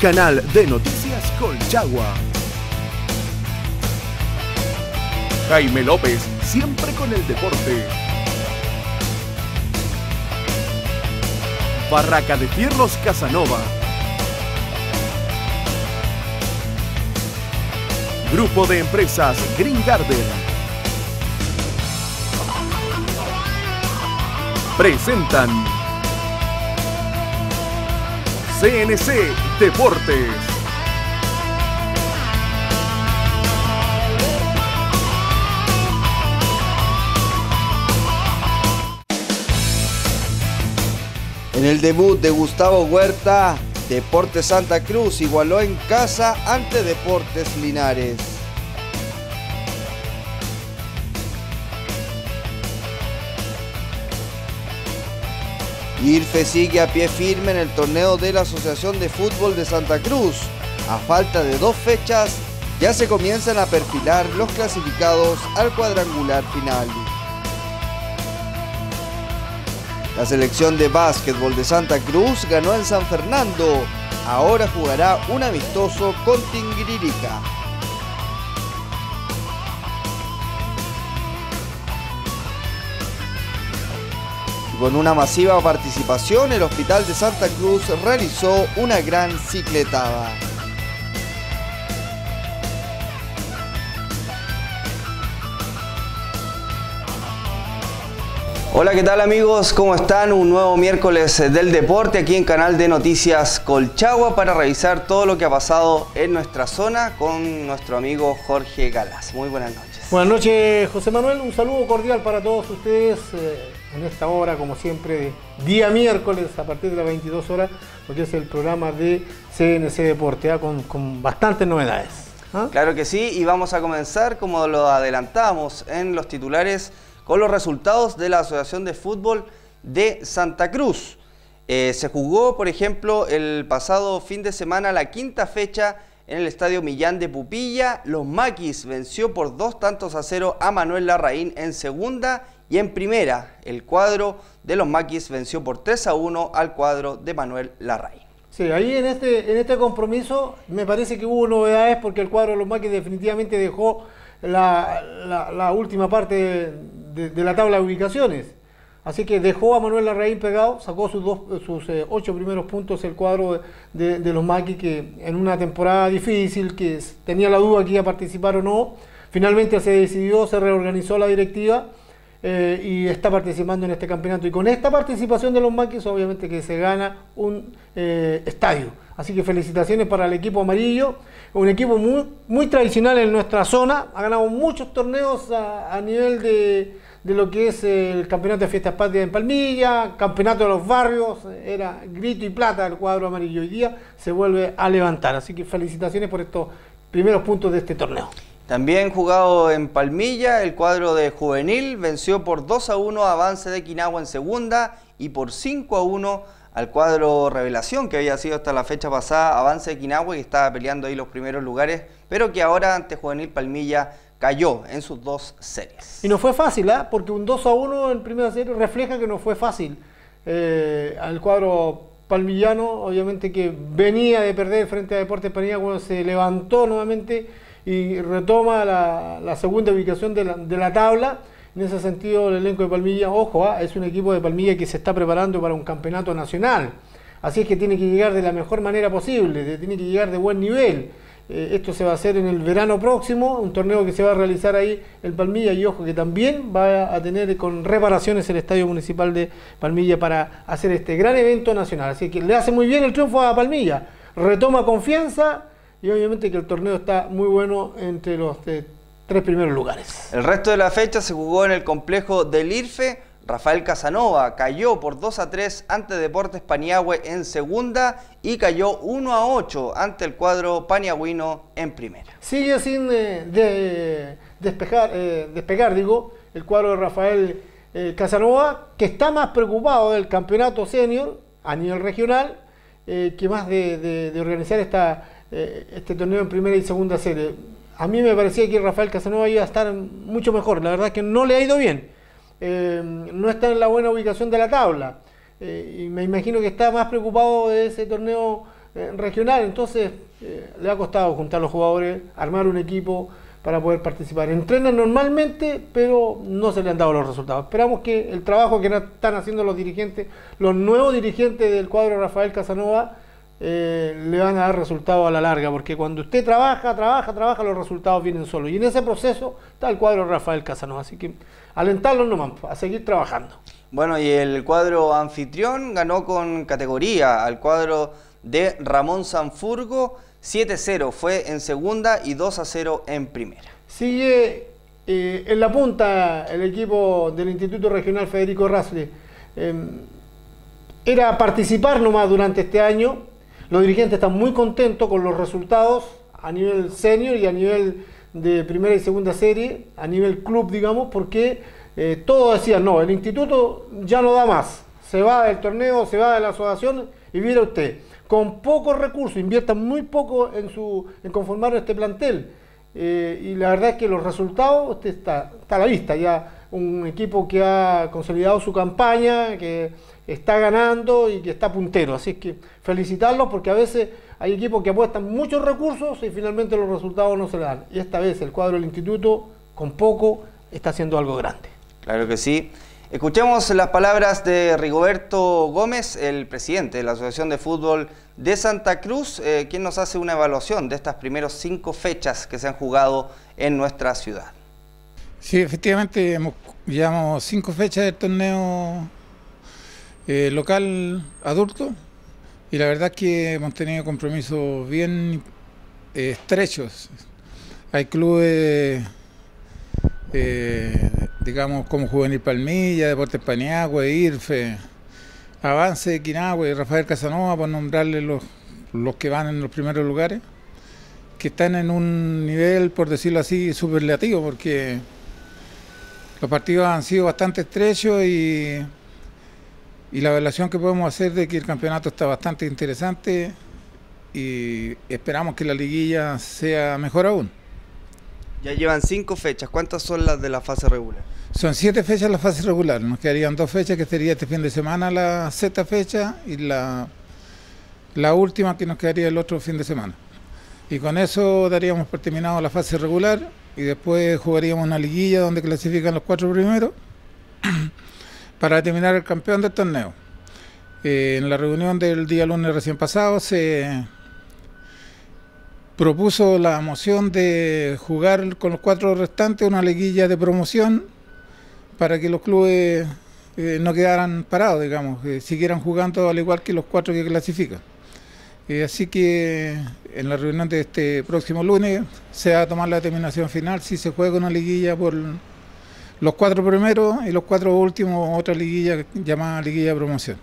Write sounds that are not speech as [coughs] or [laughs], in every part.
Canal de Noticias Colchagua. Jaime López, siempre con el deporte. Barraca de Fierros Casanova. Grupo de Empresas Green Garden. Presentan CNC Deportes. En el debut de Gustavo Huerta, Deportes Santa Cruz igualó en casa ante Deportes Linares. IRFE sigue a pie firme en el torneo de la Asociación de Fútbol de Santa Cruz. A falta de dos fechas, ya se comienzan a perfilar los clasificados al cuadrangular final. La selección de básquetbol de Santa Cruz ganó en San Fernando. Ahora jugará un amistoso con Tinguiririca. Con una masiva participación, el Hospital de Santa Cruz realizó una gran cicletada. Hola, ¿qué tal amigos? ¿Cómo están? Un nuevo miércoles del deporte aquí en Canal de Noticias Colchagua para revisar todo lo que ha pasado en nuestra zona con nuestro amigo Jorge Galas. Muy buenas noches. Buenas noches, José Manuel. Un saludo cordial para todos ustedes eh, en esta hora, como siempre, día miércoles a partir de las 22 horas, porque es el programa de CNC Deporte, con, con, bastantes novedades. ¿ah? Claro que sí, y vamos a comenzar, como lo adelantamos en los titulares, con los resultados de la Asociación de Fútbol de Santa Cruz. Eh, se jugó, por ejemplo, el pasado fin de semana la quinta fecha en el Estadio Millán de Pupilla. Los Maquis venció por dos tantos a cero a Manuel Larraín en segunda y en primera. El cuadro de los Maquis venció por 3 a 1 al cuadro de Manuel Larraín. Sí, ahí en este, en este compromiso me parece que hubo novedades porque el cuadro de los Maquis definitivamente dejó la, última parte de, la tabla de ubicaciones. Así que dejó a Manuel Larraín pegado, sacó sus, dos, sus eh, ocho primeros puntos el cuadro de, los Maquis que en una temporada difícil, que tenía la duda que iba a participar o no, finalmente se decidió, se reorganizó la directiva eh, y está participando en este campeonato. Y con esta participación de los Maquis, obviamente que se gana un eh, estadio. Así que felicitaciones para el equipo amarillo, un equipo muy, tradicional en nuestra zona, ha ganado muchos torneos a nivel de, de, lo que es el campeonato de fiestas patrias en Palmilla, campeonato de los barrios, era grito y plata el cuadro amarillo. Hoy día se vuelve a levantar, así que felicitaciones por estos primeros puntos de este torneo. También jugado en Palmilla, el cuadro de juvenil venció por 2 a 1 avance de Quinagua en segunda y por 5 a 1 al cuadro Revelación, que había sido hasta la fecha pasada avance de Quinagua y estaba peleando ahí los primeros lugares, pero que ahora ante Juvenil Palmilla cayó en sus dos series. Y no fue fácil, ¿eh? porque un 2 a 1 en primera serie refleja que no fue fácil. Eh, al cuadro palmillano, obviamente que venía de perder frente a Deportes Palmilla cuando se levantó nuevamente y retoma la, segunda ubicación de la, de la, tabla. En ese sentido, el elenco de Palmilla, ojo, ¿eh? es un equipo de Palmilla que se está preparando para un campeonato nacional. Así es que tiene que llegar de la mejor manera posible, tiene que llegar de buen nivel. Eh, esto se va a hacer en el verano próximo, un torneo que se va a realizar ahí en Palmilla y ojo que también va a tener con reparaciones el Estadio Municipal de Palmilla para hacer este gran evento nacional. Así que le hace muy bien el triunfo a Palmilla, retoma confianza y obviamente que el torneo está muy bueno entre los eh, tres primeros lugares. El resto de la fecha se jugó en el complejo del IRFE. Rafael Casanova cayó por 2 a 3 ante Deportes Paniagüe en segunda y cayó 1 a 8 ante el cuadro paniagüino en primera. Sigue sin eh, de, despejar, eh, despegar, digo, el cuadro de Rafael eh, Casanova, que está más preocupado del campeonato senior a nivel regional que más de organizar esta este torneo en primera y segunda serie. A mí me parecía que Rafael Casanova iba a estar mucho mejor, la verdad es que no le ha ido bien. Eh, no está en la buena ubicación de la tabla. Eh, y me imagino que está más preocupado de ese torneo eh, regional, entonces le ha costado juntar a los jugadores, armar un equipo para poder participar. Entrenan normalmente, pero no se le han dado los resultados. Esperamos que el trabajo que están haciendo los dirigentes, los nuevos dirigentes del cuadro Rafael Casanova, eh, le van a dar resultados a la larga, porque cuando usted trabaja, trabaja, trabaja, los resultados vienen solos. Y en ese proceso está el cuadro Rafael Casanova, así que alentarlos nomás, a seguir trabajando. Bueno, y el cuadro anfitrión ganó con categoría al cuadro de Ramón Sanfurgo, 7-0 fue en segunda y 2-0 en primera. Sigue eh, en la punta el equipo del Instituto Regional Federico Rasle. Em, era participar nomás durante este año, los dirigentes están muy contentos con los resultados a nivel senior y a nivel de primera y segunda serie, a nivel club, digamos, porque eh, todos decían, no, el instituto ya no da más, se va del torneo, se va de la asociación y mire usted, con pocos recursos, inviertan muy poco en, su, en conformar este plantel. Eh, y la verdad es que los resultados usted está, está a la vista, ya un equipo que ha consolidado su campaña, que está ganando y que está puntero. Así es que felicitarlos porque a veces hay equipos que apuestan muchos recursos y finalmente los resultados no se dan. Y esta vez el cuadro del instituto, con poco, está haciendo algo grande. Claro que sí. Escuchemos las palabras de Rigoberto Gómez, el presidente de la Asociación de Fútbol de Santa Cruz, eh, quien nos hace una evaluación de estas primeras cinco fechas que se han jugado en nuestra ciudad. Sí, efectivamente, hemos, llevamos cinco fechas del torneo eh, local adulto y la verdad es que hemos tenido compromisos bien eh, estrechos. Hay clubes, eh, digamos, como Juvenil Palmilla, Deportes Paniagua, IRFE, Avance Quinagua Rafael Casanova, por nombrarle los, los que van en los primeros lugares, que están en un nivel, por decirlo así, superlativo, porque los partidos han sido bastante estrechos y y la evaluación que podemos hacer de que el campeonato está bastante interesante y esperamos que la liguilla sea mejor aún. Ya llevan cinco fechas, ¿cuántas son las de la fase regular? Son siete fechas la fase regular, nos quedarían dos fechas que sería este fin de semana la sexta fecha y la, la última que nos quedaría el otro fin de semana. Y con eso daríamos por terminado la fase regular y después jugaríamos una liguilla donde clasifican los cuatro primeros [clears throat] para determinar el campeón del torneo. Eh, en la reunión del día lunes recién pasado se propuso la moción de jugar con los cuatro restantes una liguilla de promoción para que los clubes eh, no quedaran parados, digamos, que siguieran jugando al igual que los cuatro que clasifican. Eh, así que en la reunión de este próximo lunes se va a tomar la determinación final si se juega una liguilla por los cuatro primeros y los cuatro últimos, otra liguilla llamada liguilla de promoción.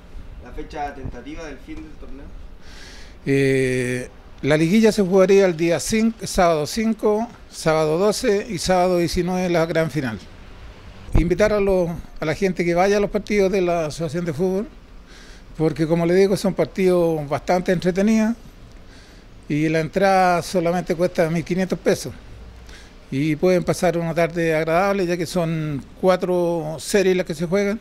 ¿La fecha tentativa del fin del torneo? Eh, la liguilla se jugaría el día 5, sábado 5, sábado 12 y sábado 19 la gran final. Invitar a, a la gente que vaya a los partidos de la Asociación de Fútbol, porque como le digo son partidos bastante entretenidos y la entrada solamente cuesta 1.500 pesos y pueden pasar una tarde agradable ya que son cuatro series las que se juegan.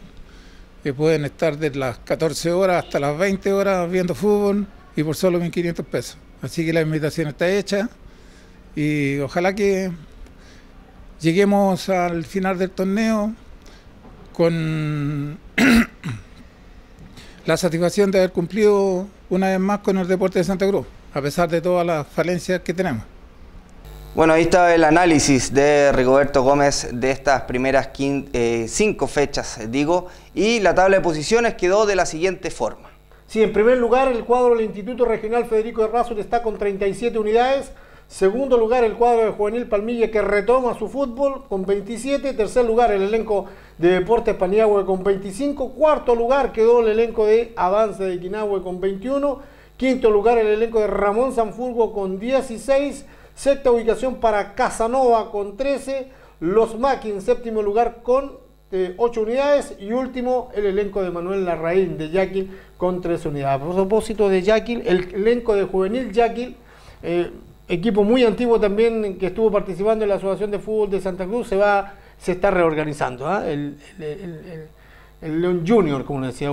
Que pueden estar desde las 14 horas hasta las 20 horas viendo fútbol y por solo 1.500 pesos. Así que la invitación está hecha y ojalá que lleguemos al final del torneo con [coughs] la satisfacción de haber cumplido una vez más con el deporte de Santa Cruz, a pesar de todas las falencias que tenemos. Bueno, ahí está el análisis de Rigoberto Gómez de estas primeras eh, cinco fechas, digo, y la tabla de posiciones quedó de la siguiente forma. Sí, en primer lugar el cuadro del Instituto Regional Federico de Razo está con 37 unidades. Segundo lugar el cuadro de Juvenil Palmilla que retoma su fútbol con 27. Tercer lugar el elenco de Deportes Paniagüe con 25. Cuarto lugar quedó el elenco de Avance de Quinahue con 21. Quinto lugar el elenco de Ramón Sanfurgo con 16. Sexta ubicación para Casanova con 13. Los Maki séptimo lugar con 8 eh, unidades. Y último, el elenco de Manuel Larraín de Yaquil con 13 unidades. A propósito de Yaquil, el elenco de Juvenil Yaquil, eh, equipo muy antiguo también que estuvo participando en la Asociación de Fútbol de Santa Cruz, se va se está reorganizando. ¿ah? El, León Junior, como decía,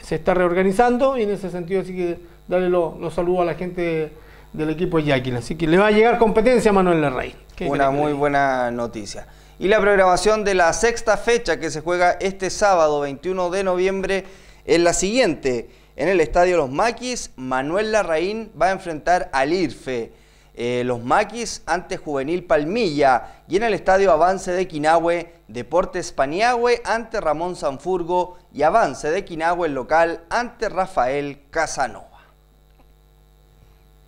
se está reorganizando y en ese sentido así que darle los saludos a la gente del equipo Yaquil. Así que le va a llegar competencia a Manuel Lerrey. Una muy buena noticia. Y la programación de la sexta fecha que se juega este sábado 21 de noviembre es la siguiente. En el estadio Los Maquis, Manuel Larraín va a enfrentar al IRFE. Eh, los Maquis ante Juvenil Palmilla y en el estadio Avance de Quinahue, Deportes Paniagüe ante Ramón Sanfurgo y Avance de Quinahue el local ante Rafael Casanova.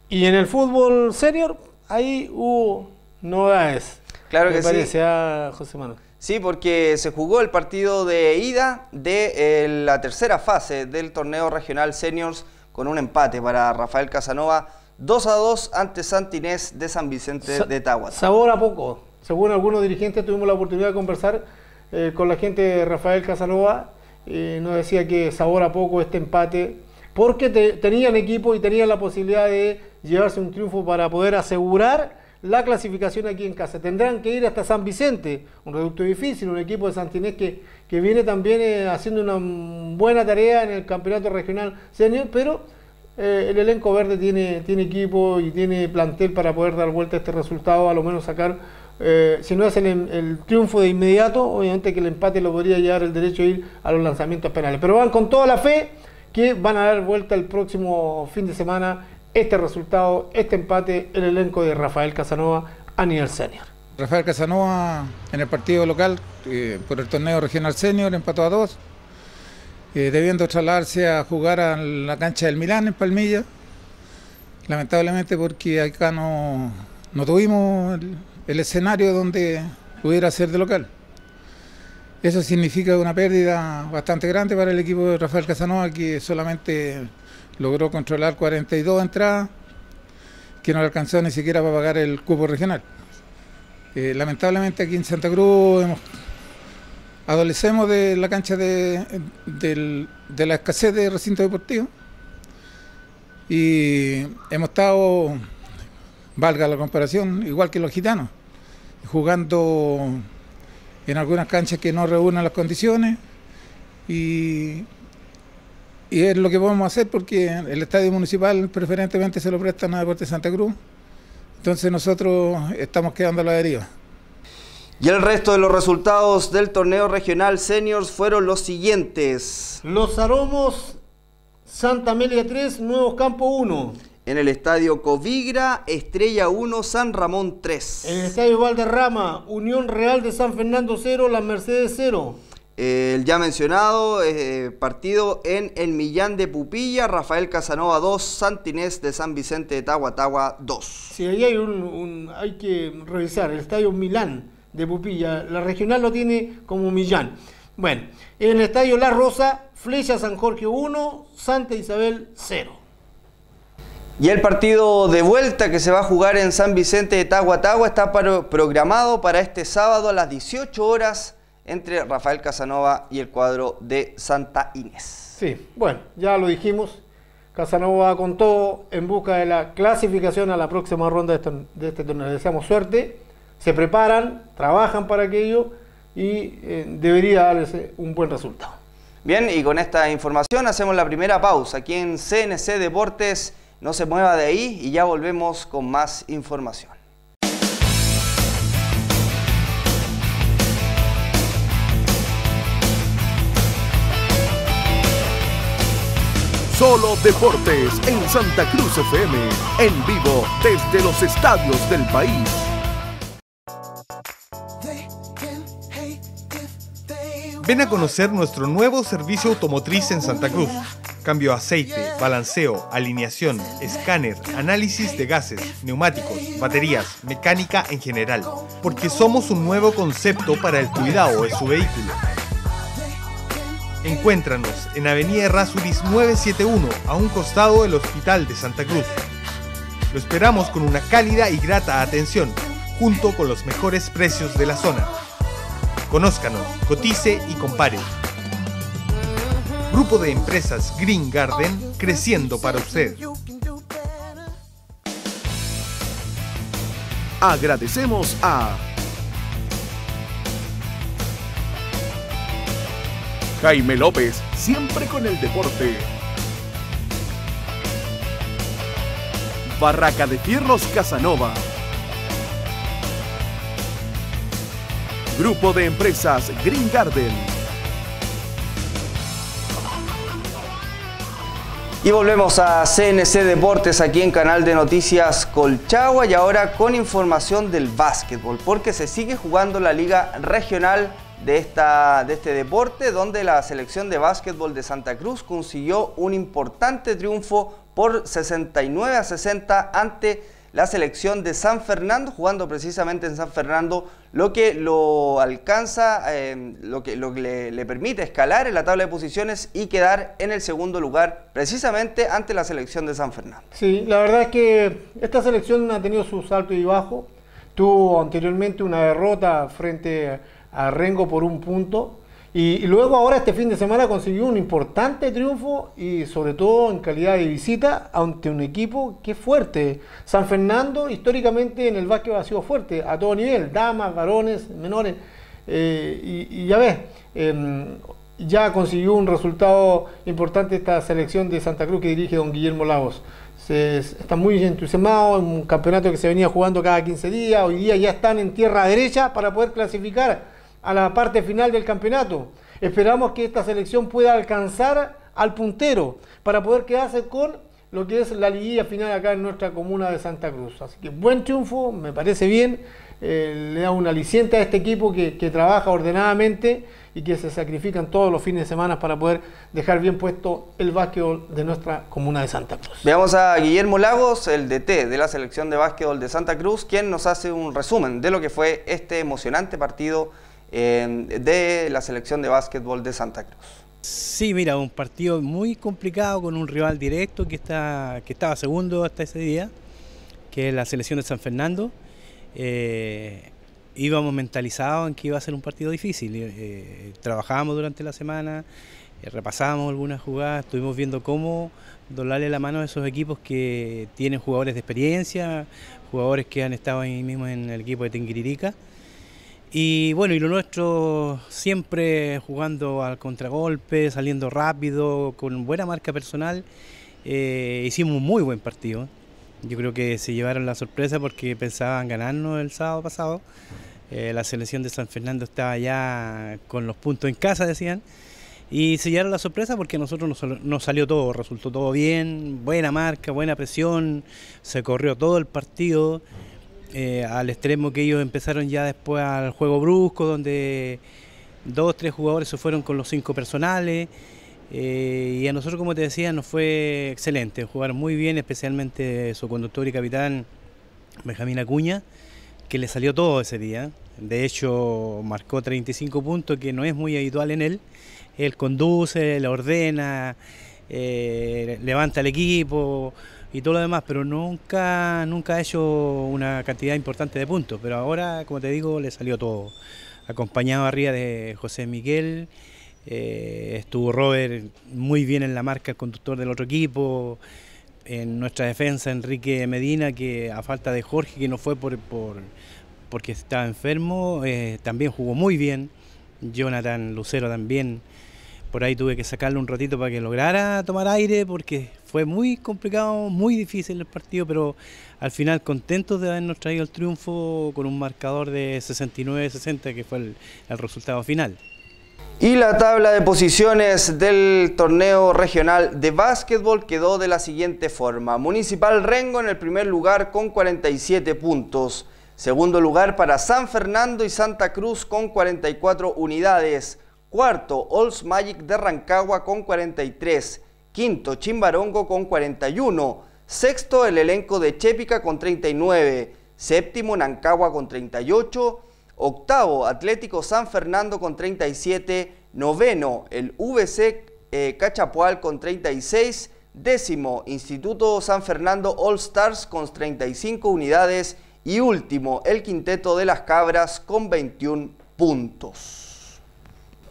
Y en el fútbol senior, ahí hubo novedades. Claro que parece sí. a José Manuel. Sí, porque se jugó el partido de ida de eh, la tercera fase del torneo regional seniors con un empate para Rafael Casanova 2 a 2 ante Santinés de San Vicente de Tahuat. Sabor a poco. Según algunos dirigentes tuvimos la oportunidad de conversar eh, con la gente de Rafael Casanova. y nos decía que sabor a poco este empate porque tenían equipo y tenían la posibilidad de llevarse un triunfo para poder asegurar la clasificación aquí en casa. Tendrán que ir hasta San Vicente, un reducto difícil, un equipo de Santinés que, que viene también eh, haciendo una buena tarea en el campeonato regional senior, pero eh, el elenco verde tiene, tiene equipo y tiene plantel para poder dar vuelta a este resultado, a lo menos sacar, eh, si no es el, triunfo de inmediato, obviamente que el empate lo podría llevar el derecho a ir a los lanzamientos penales. Pero van con toda la fe que van a dar vuelta el próximo fin de semana este resultado, este empate, el elenco de Rafael Casanova a nivel senior. Rafael Casanova en el partido local eh, por el torneo regional senior empató a dos eh, debiendo trasladarse a jugar a la cancha del Milán en Palmilla. Lamentablemente porque acá no, no tuvimos el, escenario donde pudiera ser de local. Eso significa una pérdida bastante grande para el equipo de Rafael Casanova que solamente logró controlar 42 entradas que no alcanzó ni siquiera para pagar el cupo regional. Eh, lamentablemente aquí en Santa Cruz hemos adolecemos de la cancha de, la escasez de recinto deportivo y hemos estado, valga la comparación, igual que los gitanos, jugando en algunas canchas que no reúnen las condiciones y, y es lo que podemos hacer porque el estadio municipal preferentemente se lo prestan a Deportes Santa Cruz, entonces nosotros estamos quedando a la deriva. Y el resto de los resultados del torneo regional seniors fueron los siguientes. Los Aromos, Santa Amelia 3, Nuevos Campo 1. En el estadio Covigra, Estrella 1, San Ramón 3. En el estadio Valderrama, Unión Real de San Fernando 0, Las Mercedes 0. El ya mencionado eh, partido en el Millán de Pupilla, Rafael Casanova 2, Santinés de San Vicente de Tahuatagua 2. Sí, ahí hay, un, hay que revisar, el estadio Milán de Pupilla. La regional lo tiene como Millán. Bueno, en el estadio La Rosa, Flecha San Jorge 1, Santa Isabel 0. Y el partido de vuelta que se va a jugar en San Vicente de Tahuatagua está programado para este sábado a las 18 horas entre Rafael Casanova y el cuadro de Santa Inés. Sí, bueno, ya lo dijimos. Casanova con todo en busca de la clasificación a la próxima ronda de este, de este torneo. Le deseamos suerte se preparan, trabajan para aquello y eh, debería darles un buen resultado. Bien, y con esta información hacemos la primera pausa aquí en CNC Deportes. No se mueva de ahí y ya volvemos con más información. Solo Deportes en Santa Cruz FM, en vivo desde los estadios del país. Ven a conocer nuestro nuevo servicio automotriz en Santa Cruz. Cambio aceite, balanceo, alineación, escáner, análisis de gases, neumáticos, baterías, mecánica en general. Porque somos un nuevo concepto para el cuidado de su vehículo. Encuéntranos en Avenida Errázuriz 971, a un costado del Hospital de Santa Cruz. Lo esperamos con una cálida y grata atención, junto con los mejores precios de la zona. Conózcanos, cotice y compare. Grupo de empresas Green Garden creciendo para usted. Agradecemos a Jaime López siempre con el deporte. Barraca de Fierros Casanova. Grupo de Empresas Green Garden. Y volvemos a CNC Deportes aquí en Canal de Noticias Colchagua y ahora con información del básquetbol, porque se sigue jugando la liga regional de, esta, de este deporte, donde la selección de básquetbol de Santa Cruz consiguió un importante triunfo por 69 a 60 ante la selección de San Fernando, jugando precisamente en San Fernando, lo que lo alcanza, em, lo que, lo le, permite escalar en la tabla de posiciones y quedar en el segundo lugar, precisamente ante la selección de San Fernando. Sí, la verdad es que esta selección ha tenido sus altos y bajos. Tuvo anteriormente una derrota frente a Rengo por un punto y, luego ahora este fin de semana consiguió un importante triunfo y sobre todo en calidad de visita ante un equipo que es fuerte. San Fernando históricamente en el básquet ha sido fuerte a todo nivel, damas, varones, menores. Eh, y, ya ves, em, ya consiguió un resultado importante esta selección de Santa Cruz que dirige don Guillermo Lagos. Se, está muy entusiasmado en un campeonato que se venía jugando cada 15 días. Hoy día ya están en tierra derecha para poder clasificar a la parte final del campeonato. Esperamos que esta selección pueda alcanzar al puntero para poder quedarse con lo que es la liguilla final acá en nuestra comuna de Santa Cruz. Así que buen triunfo, me parece bien, eh, le da un aliciente a este equipo que, trabaja ordenadamente y que se sacrifican todos los fines de semana para poder dejar bien puesto el básquetbol de nuestra comuna de Santa Cruz. Veamos a Guillermo Lagos, el DT de la selección de básquetbol de Santa Cruz, quien nos hace un resumen de lo que fue este emocionante partido de la selección de básquetbol de Santa Cruz. Sí, mira, un partido muy complicado con un rival directo que, está, que estaba segundo hasta ese día, que es la selección de San Fernando. Eh, íbamos mentalizados en que iba a ser un partido difícil. Eh, trabajábamos durante la semana, eh, repasábamos algunas jugadas, estuvimos viendo cómo doblarle la mano a esos equipos que tienen jugadores de experiencia, jugadores que han estado ahí mismo en el equipo de Tinguiririca. Y bueno, y lo nuestro siempre jugando al contragolpe, saliendo rápido, con buena marca personal. Eh, hicimos un muy buen partido. Yo creo que se llevaron la sorpresa porque pensaban ganarnos el sábado pasado. Eh, la selección de San Fernando estaba ya con los puntos en casa, decían. Y se llevaron la sorpresa porque a nosotros nos, salió todo, resultó todo bien, buena marca, buena presión, se corrió todo el partido. Eh, al extremo que ellos empezaron ya después al juego brusco, donde dos, tres jugadores se fueron con los cinco personales. Eh, y a nosotros, como te decía, nos fue excelente. Jugaron muy bien, especialmente su conductor y capitán Benjamín Acuña, que le salió todo ese día. De hecho, marcó 35 puntos, que no es muy habitual en él. Él conduce, le ordena, eh, levanta el equipo y todo lo demás, pero nunca, nunca ha hecho una cantidad importante de puntos. Pero ahora, como te digo, le salió todo. Acompañado arriba de José Miguel, eh, estuvo Robert muy bien en la marca, el conductor del otro equipo. En nuestra defensa, Enrique Medina, que a falta de Jorge, que no fue por, por porque estaba enfermo, eh, también jugó muy bien. Jonathan Lucero también por ahí tuve que sacarle un ratito para que lograra tomar aire porque fue muy complicado, muy difícil el partido, pero al final contentos de habernos traído el triunfo con un marcador de 69-60 que fue el resultado final. Y la tabla de posiciones del torneo regional de básquetbol quedó de la siguiente forma. Municipal Rengo en el primer lugar con 47 puntos. Segundo lugar para San Fernando y Santa Cruz con 44 unidades. Cuarto, Olds Magic de Rancagua con 43. Quinto, Chimbarongo con 41. Sexto, el elenco de Chépica con 39. Séptimo, Nancagua con 38. Octavo, Atlético San Fernando con 37. Noveno, el VC eh, Cachapual con 36. Décimo, Instituto San Fernando All Stars con 35 unidades. Y último, el Quinteto de las Cabras con 21 puntos.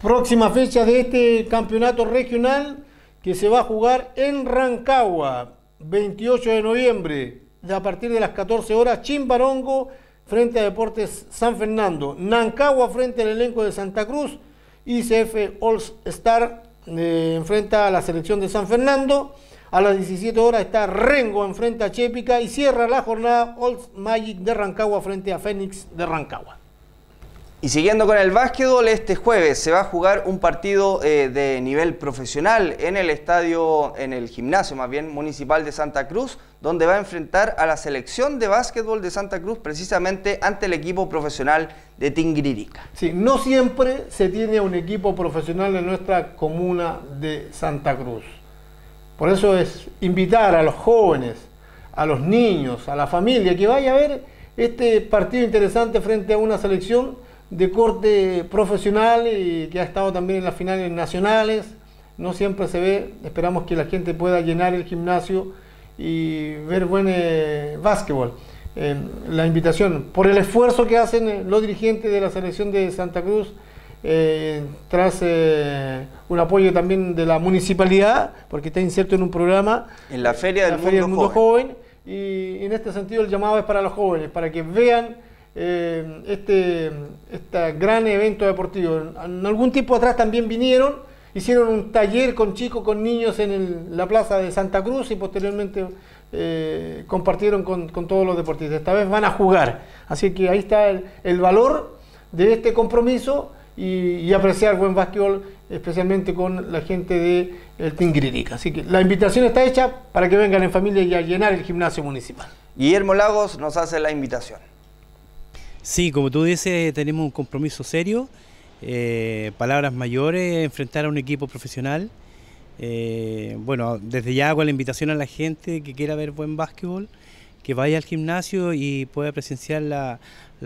Próxima fecha de este campeonato regional que se va a jugar en Rancagua, 28 de noviembre, a partir de las 14 horas, Chimbarongo frente a Deportes San Fernando, Nancagua frente al elenco de Santa Cruz, ICF All Star eh, enfrenta a la selección de San Fernando. A las 17 horas está Rengo enfrente a Chépica y cierra la jornada Old Magic de Rancagua frente a Fénix de Rancagua. Y siguiendo con el básquetbol, este jueves se va a jugar un partido eh, de nivel profesional en el estadio, en el gimnasio más bien, municipal de Santa Cruz, donde va a enfrentar a la selección de básquetbol de Santa Cruz precisamente ante el equipo profesional de Tingririca. Sí, no siempre se tiene un equipo profesional en nuestra comuna de Santa Cruz. Por eso es invitar a los jóvenes, a los niños, a la familia, que vaya a ver este partido interesante frente a una selección de corte profesional y que ha estado también en las finales nacionales. No siempre se ve, esperamos que la gente pueda llenar el gimnasio y ver buen eh, básquetbol. Eh, la invitación, por el esfuerzo que hacen eh, los dirigentes de la selección de Santa Cruz, tras un apoyo también de la municipalidad, porque está inserto en un programa. En la Feria del, mundo, joven. Y en este sentido el llamado es para los jóvenes, para que vean eh, este, este gran evento deportivo. En algún tiempo atrás también vinieron, hicieron un taller con chicos, con niños en la plaza de Santa Cruz y posteriormente eh, compartieron con, todos los deportistas. Esta vez van a jugar, así que ahí está el, valor de este compromiso y, apreciar buen básquetbol, especialmente con la gente de el Así que la invitación está hecha para que vengan en familia y a llenar el gimnasio municipal. Guillermo Lagos nos hace la invitación. Sí, como tú dices, tenemos un compromiso serio, eh, palabras mayores, enfrentar a un equipo profesional. Eh, bueno, desde ya hago la invitación a la gente que quiera ver buen básquetbol, que vaya al gimnasio y pueda presenciar la,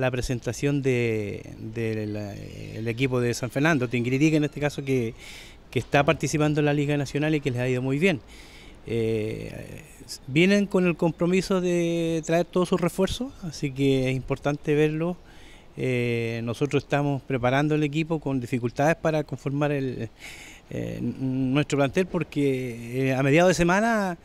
presentación del de, equipo de San Fernando, Tingririca en este caso, que, que está participando en la Liga Nacional y que les ha ido muy bien. Eh, vienen con el compromiso de traer todos sus refuerzos, así que es importante verlo. Eh, nosotros estamos preparando el equipo con dificultades para conformar el, eh, nuestro plantel porque a mediados de semana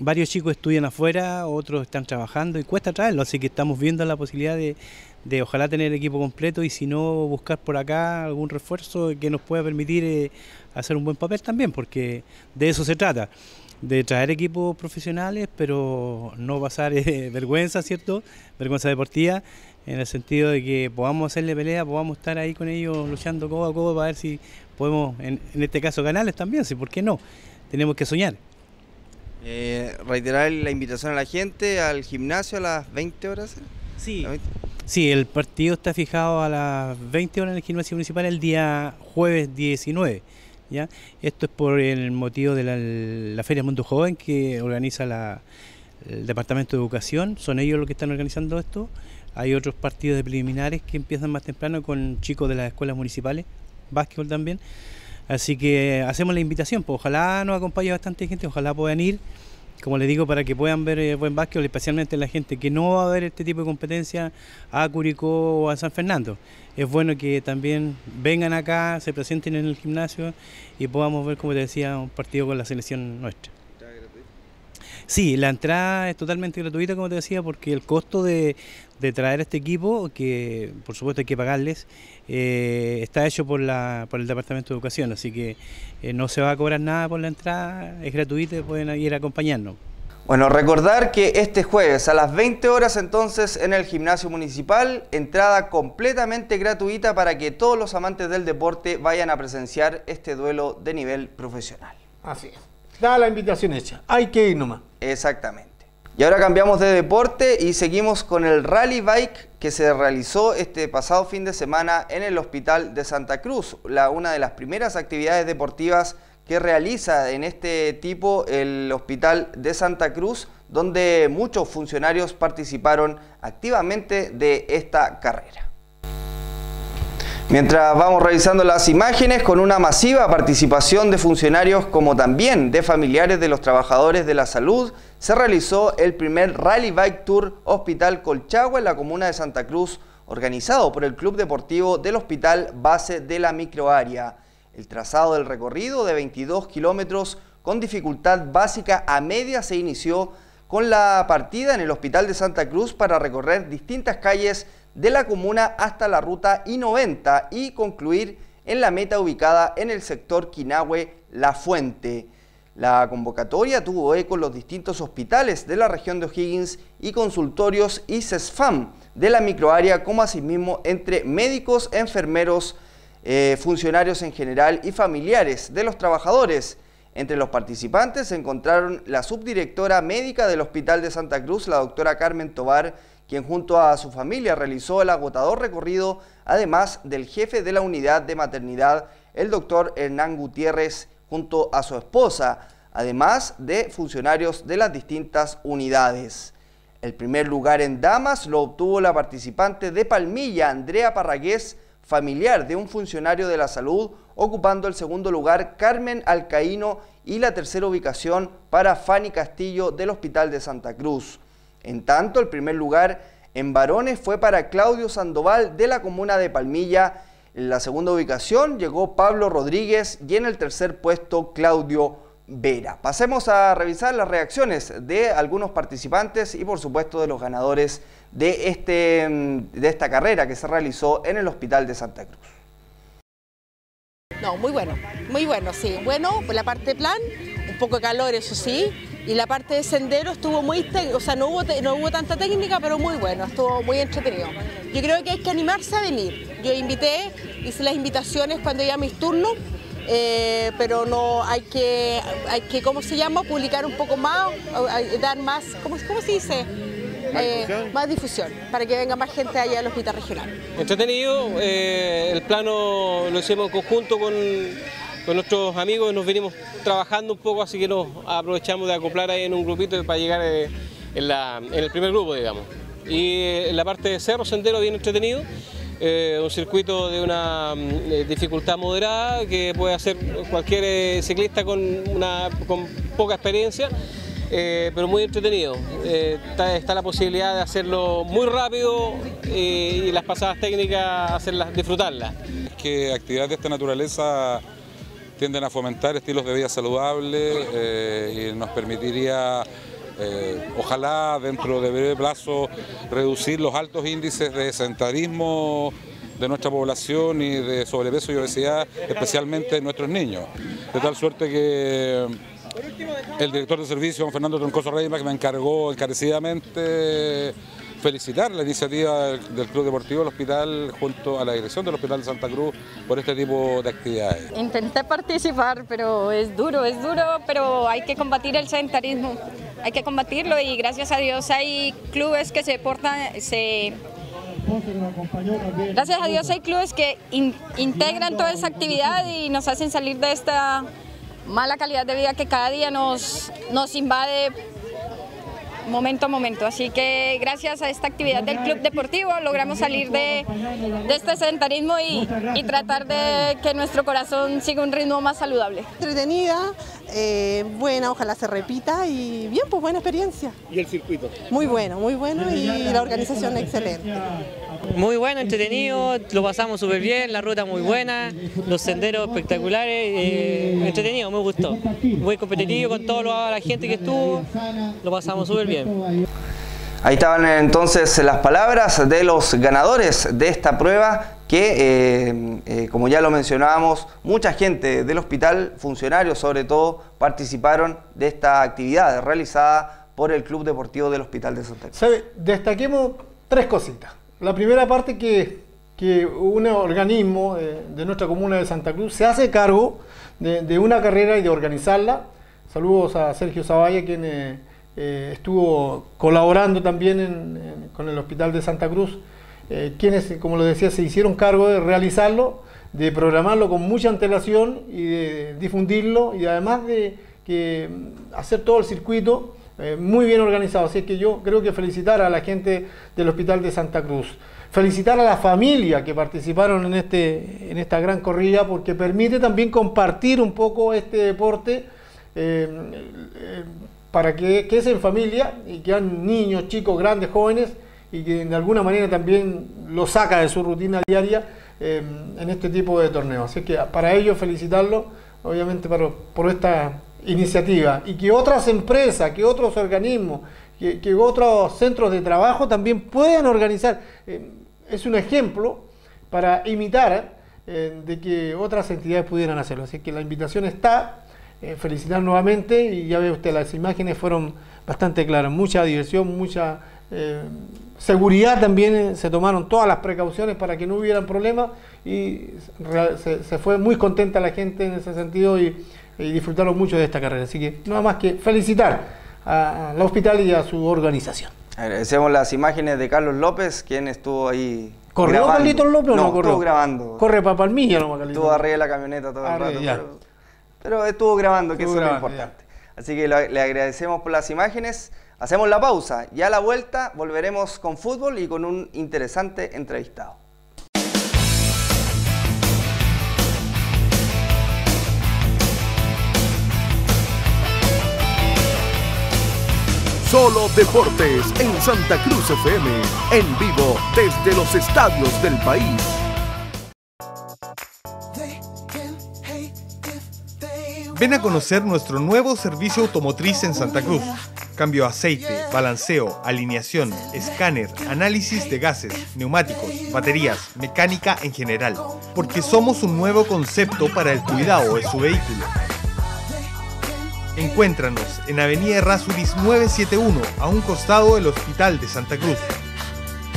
varios chicos estudian afuera, otros están trabajando y cuesta traerlo, así que estamos viendo la posibilidad de, de ojalá tener el equipo completo y si no buscar por acá algún refuerzo que nos pueda permitir hacer un buen papel también, porque de eso se trata de traer equipos profesionales, pero no pasar eh, [laughs] vergüenza, ¿cierto? Vergüenza deportiva, en el sentido de que podamos hacerle pelea, podamos estar ahí con ellos luchando codo a codo para ver si podemos, en, este caso, ganarles también, ¿sí? ¿por qué no? Tenemos que soñar. Eh, reiterar la invitación a la gente al gimnasio a las 20 horas. Sí. Sí, el partido está fijado a las 20 horas en el gimnasio municipal el día jueves 19. Esto es por el motivo de la, Feria Mundo Joven que organiza el Departamento de Educación, son ellos los que están organizando esto. Hay otros partidos de preliminares que empiezan más temprano con chicos de las escuelas municipales, básquetbol también. Así que hacemos la invitación, pues ojalá nos acompañe bastante gente, ojalá puedan ir como les digo, para que puedan ver eh, buen básquetbol, especialmente la gente que no va a ver este tipo de competencia a Curicó o a San Fernando. Es bueno que también vengan acá, se presenten en el gimnasio y podamos ver, como te decía, un partido con la selección nuestra. Sí, la entrada es totalmente gratuita, como te decía, porque el costo de, traer este equipo, que por supuesto hay que pagarles, eh, está hecho por el Departamento de Educación, así que eh, no se va a cobrar nada por la entrada, es gratuita y pueden ir a acompañarnos. Bueno, recordar que este jueves a las 20 horas entonces en el gimnasio municipal, entrada completamente gratuita para que todos los amantes del deporte vayan a presenciar este duelo de nivel profesional. Así es. Da la invitación hecha, hay que ir nomás. Exactamente. Y ahora cambiamos de deporte y seguimos con el Rally Bike que se realizó este pasado fin de semana en el Hospital de Santa Cruz, la, una de las primeras actividades deportivas que realiza en este tipo el Hospital de Santa Cruz, donde muchos funcionarios participaron activamente de esta carrera. Mientras vamos revisando las imágenes con una masiva participación de funcionarios como también de familiares de los trabajadores de la salud, se realizó el primer Rally Bike Tour Hospital Colchagua en la comuna de Santa Cruz, organizado por el Club Deportivo del Hospital Base de la Microárea. El trazado del recorrido de 22 kilómetros con dificultad básica a media se inició con la partida en el Hospital de Santa Cruz para recorrer distintas calles de la comuna hasta la ruta I-90 y concluir en la meta ubicada en el sector Quinahue La Fuente. La convocatoria tuvo eco en los distintos hospitales de la región de O'Higgins y consultorios y CESFAM de la microárea, como asimismo entre médicos, enfermeros, eh, funcionarios en general y familiares de los trabajadores. Entre los participantes se encontraron la subdirectora médica del Hospital de Santa Cruz, la doctora Carmen Tobar, quien junto a su familia realizó el agotador recorrido, además del jefe de la unidad de maternidad, el doctor Hernán Gutiérrez, junto a su esposa, además de funcionarios de las distintas unidades. El primer lugar en damas lo obtuvo la participante de Palmilla, Andrea Parragués, familiar de un funcionario de la salud, ocupando el segundo lugar Carmen Alcaíno y la tercera ubicación para Fanny Castillo del Hospital de Santa Cruz. En tanto, el primer lugar en varones fue para Claudio Sandoval de la comuna de Palmilla. En la segunda ubicación llegó Pablo Rodríguez y en el tercer puesto Claudio Vera. Pasemos a revisar las reacciones de algunos participantes y por supuesto de los ganadores de, este, mm, de esta carrera que se realizó en el Hospital de Santa Cruz. No, muy bueno, muy bueno, sí. Bueno, la parte plan, un poco de calor, eso sí, y la parte de sendero estuvo muy, o sea, no hubo, no hubo tanta técnica, pero muy bueno, estuvo muy entretenido. Yo creo que hay que animarse a venir. Yo invité, hice las invitaciones cuando ya mis turnos eh, pero no hay que, hay que, ¿cómo se llama? Publicar un poco más, dar más, ¿cómo, cómo se dice? Eh, ¿Más, difusión? para que venga más gente allá al hospital regional. Entretenido, eh, el plano lo hicimos en conjunto con, con, nuestros amigos, nos venimos trabajando un poco, así que nos aprovechamos de acoplar ahí en un grupito para llegar en, en el primer grupo, digamos. Y en la parte de cerro, sendero, bien entretenido. Eh, un circuito de una mm, eh, dificultad moderada que puede hacer cualquier eh, ciclista con, una, con poca experiencia, pero muy entretenido. Está, la posibilidad de hacerlo muy rápido y las pasadas técnicas hacerlas, disfrutarlas. Es que actividades de esta naturaleza tienden a fomentar estilos de vida saludables y nos permitiría eh, ojalá dentro de breve plazo reducir los altos índices de sedentarismo de nuestra población y de sobrepeso y obesidad, especialmente en nuestros niños. De tal suerte que el director de servicio, Fernando Troncoso que me encargó encarecidamente felicitar la iniciativa del Club Deportivo del Hospital junto a la dirección del Hospital de Santa Cruz por este tipo de actividades. Intenté participar, pero es duro, es duro, pero hay que combatir el sedentarismo, hay que combatirlo y gracias a Dios hay clubes que se portan, se Gracias a Dios hay clubes que integran toda esa actividad y nos hacen salir de esta mala calidad de vida que cada día nos, nos invade momento a momento. Así que gracias a esta actividad del Club Deportivo logramos salir de, este sedentarismo y, tratar de que nuestro corazón siga un ritmo más saludable. Entretenida, eh, buena, ojalá se repita y bien, pues buena experiencia. ¿Y el circuito? Muy bueno, muy bueno y la organización excelente. Muy bueno, entretenido, lo pasamos súper bien, la ruta muy buena, los senderos espectaculares, eh, entretenido, me gustó. Muy competitivo con toda la gente que estuvo, lo pasamos súper bien. Ahí estaban entonces las palabras de los ganadores de esta prueba que, eh, eh, como ya lo mencionábamos, mucha gente del hospital, funcionarios sobre todo, participaron de esta actividad realizada por el Club Deportivo del Hospital de Santa Cruz. Destaquemos tres cositas. La primera parte que, un organismo de, nuestra comuna de Santa Cruz se hace cargo de, una carrera y de organizarla. Saludos a Sergio Zavalla, quien eh, eh, estuvo colaborando también con el Hospital de Santa Cruz, eh, quienes, como lo decía, se hicieron cargo de realizarlo, de programarlo con mucha antelación y de difundirlo y además de que, hacer todo el circuito eh, muy bien organizado. Así que yo creo que felicitar a la gente del Hospital de Santa Cruz. Felicitar a la familia que participaron en, este, en esta gran corrida porque permite también compartir un poco este deporte eh, eh, para que, que es en familia y que han niños, chicos, grandes, jóvenes y que de alguna manera también lo saca de su rutina diaria en este tipo de torneos. Así que para ello felicitarlo, obviamente por, por esta iniciativa y que otras empresas, que otros organismos, que, otros centros de trabajo también puedan organizar. Eh, es un ejemplo para imitar eh, de que otras entidades pudieran hacerlo. Así que la invitación está, eh, felicitar nuevamente y ya ve usted, las imágenes fueron bastante claras, mucha diversión, mucha seguridad también, se tomaron todas las precauciones para que no hubieran problemas y se, se fue muy contenta la gente en ese sentido y, y disfrutaron mucho de esta carrera. Así que nada más que felicitar a la hospital y a su organización. Agradecemos las imágenes de Carlos López, quien estuvo ahí. ¿Corrió Carlitos López o no, corrió? Estuvo grabando. Corre para Palmilla, no, Carlitos. Estuvo arriba de la camioneta todo el rato. Pero, pero, estuvo grabando, que eso es lo importante. Así que le agradecemos por las imágenes. Hacemos la pausa y a la vuelta volveremos con fútbol y con un interesante entrevistado. Solo Deportes en Santa Cruz FM, en vivo desde los estadios del país. Ven a conocer nuestro nuevo servicio automotriz en Santa Cruz. Cambio aceite, balanceo, alineación, escáner, análisis de gases, neumáticos, baterías, mecánica en general. Porque somos un nuevo concepto para el cuidado de su vehículo. Encuéntranos en Avenida Rasuris 971, a un costado del Hospital de Santa Cruz.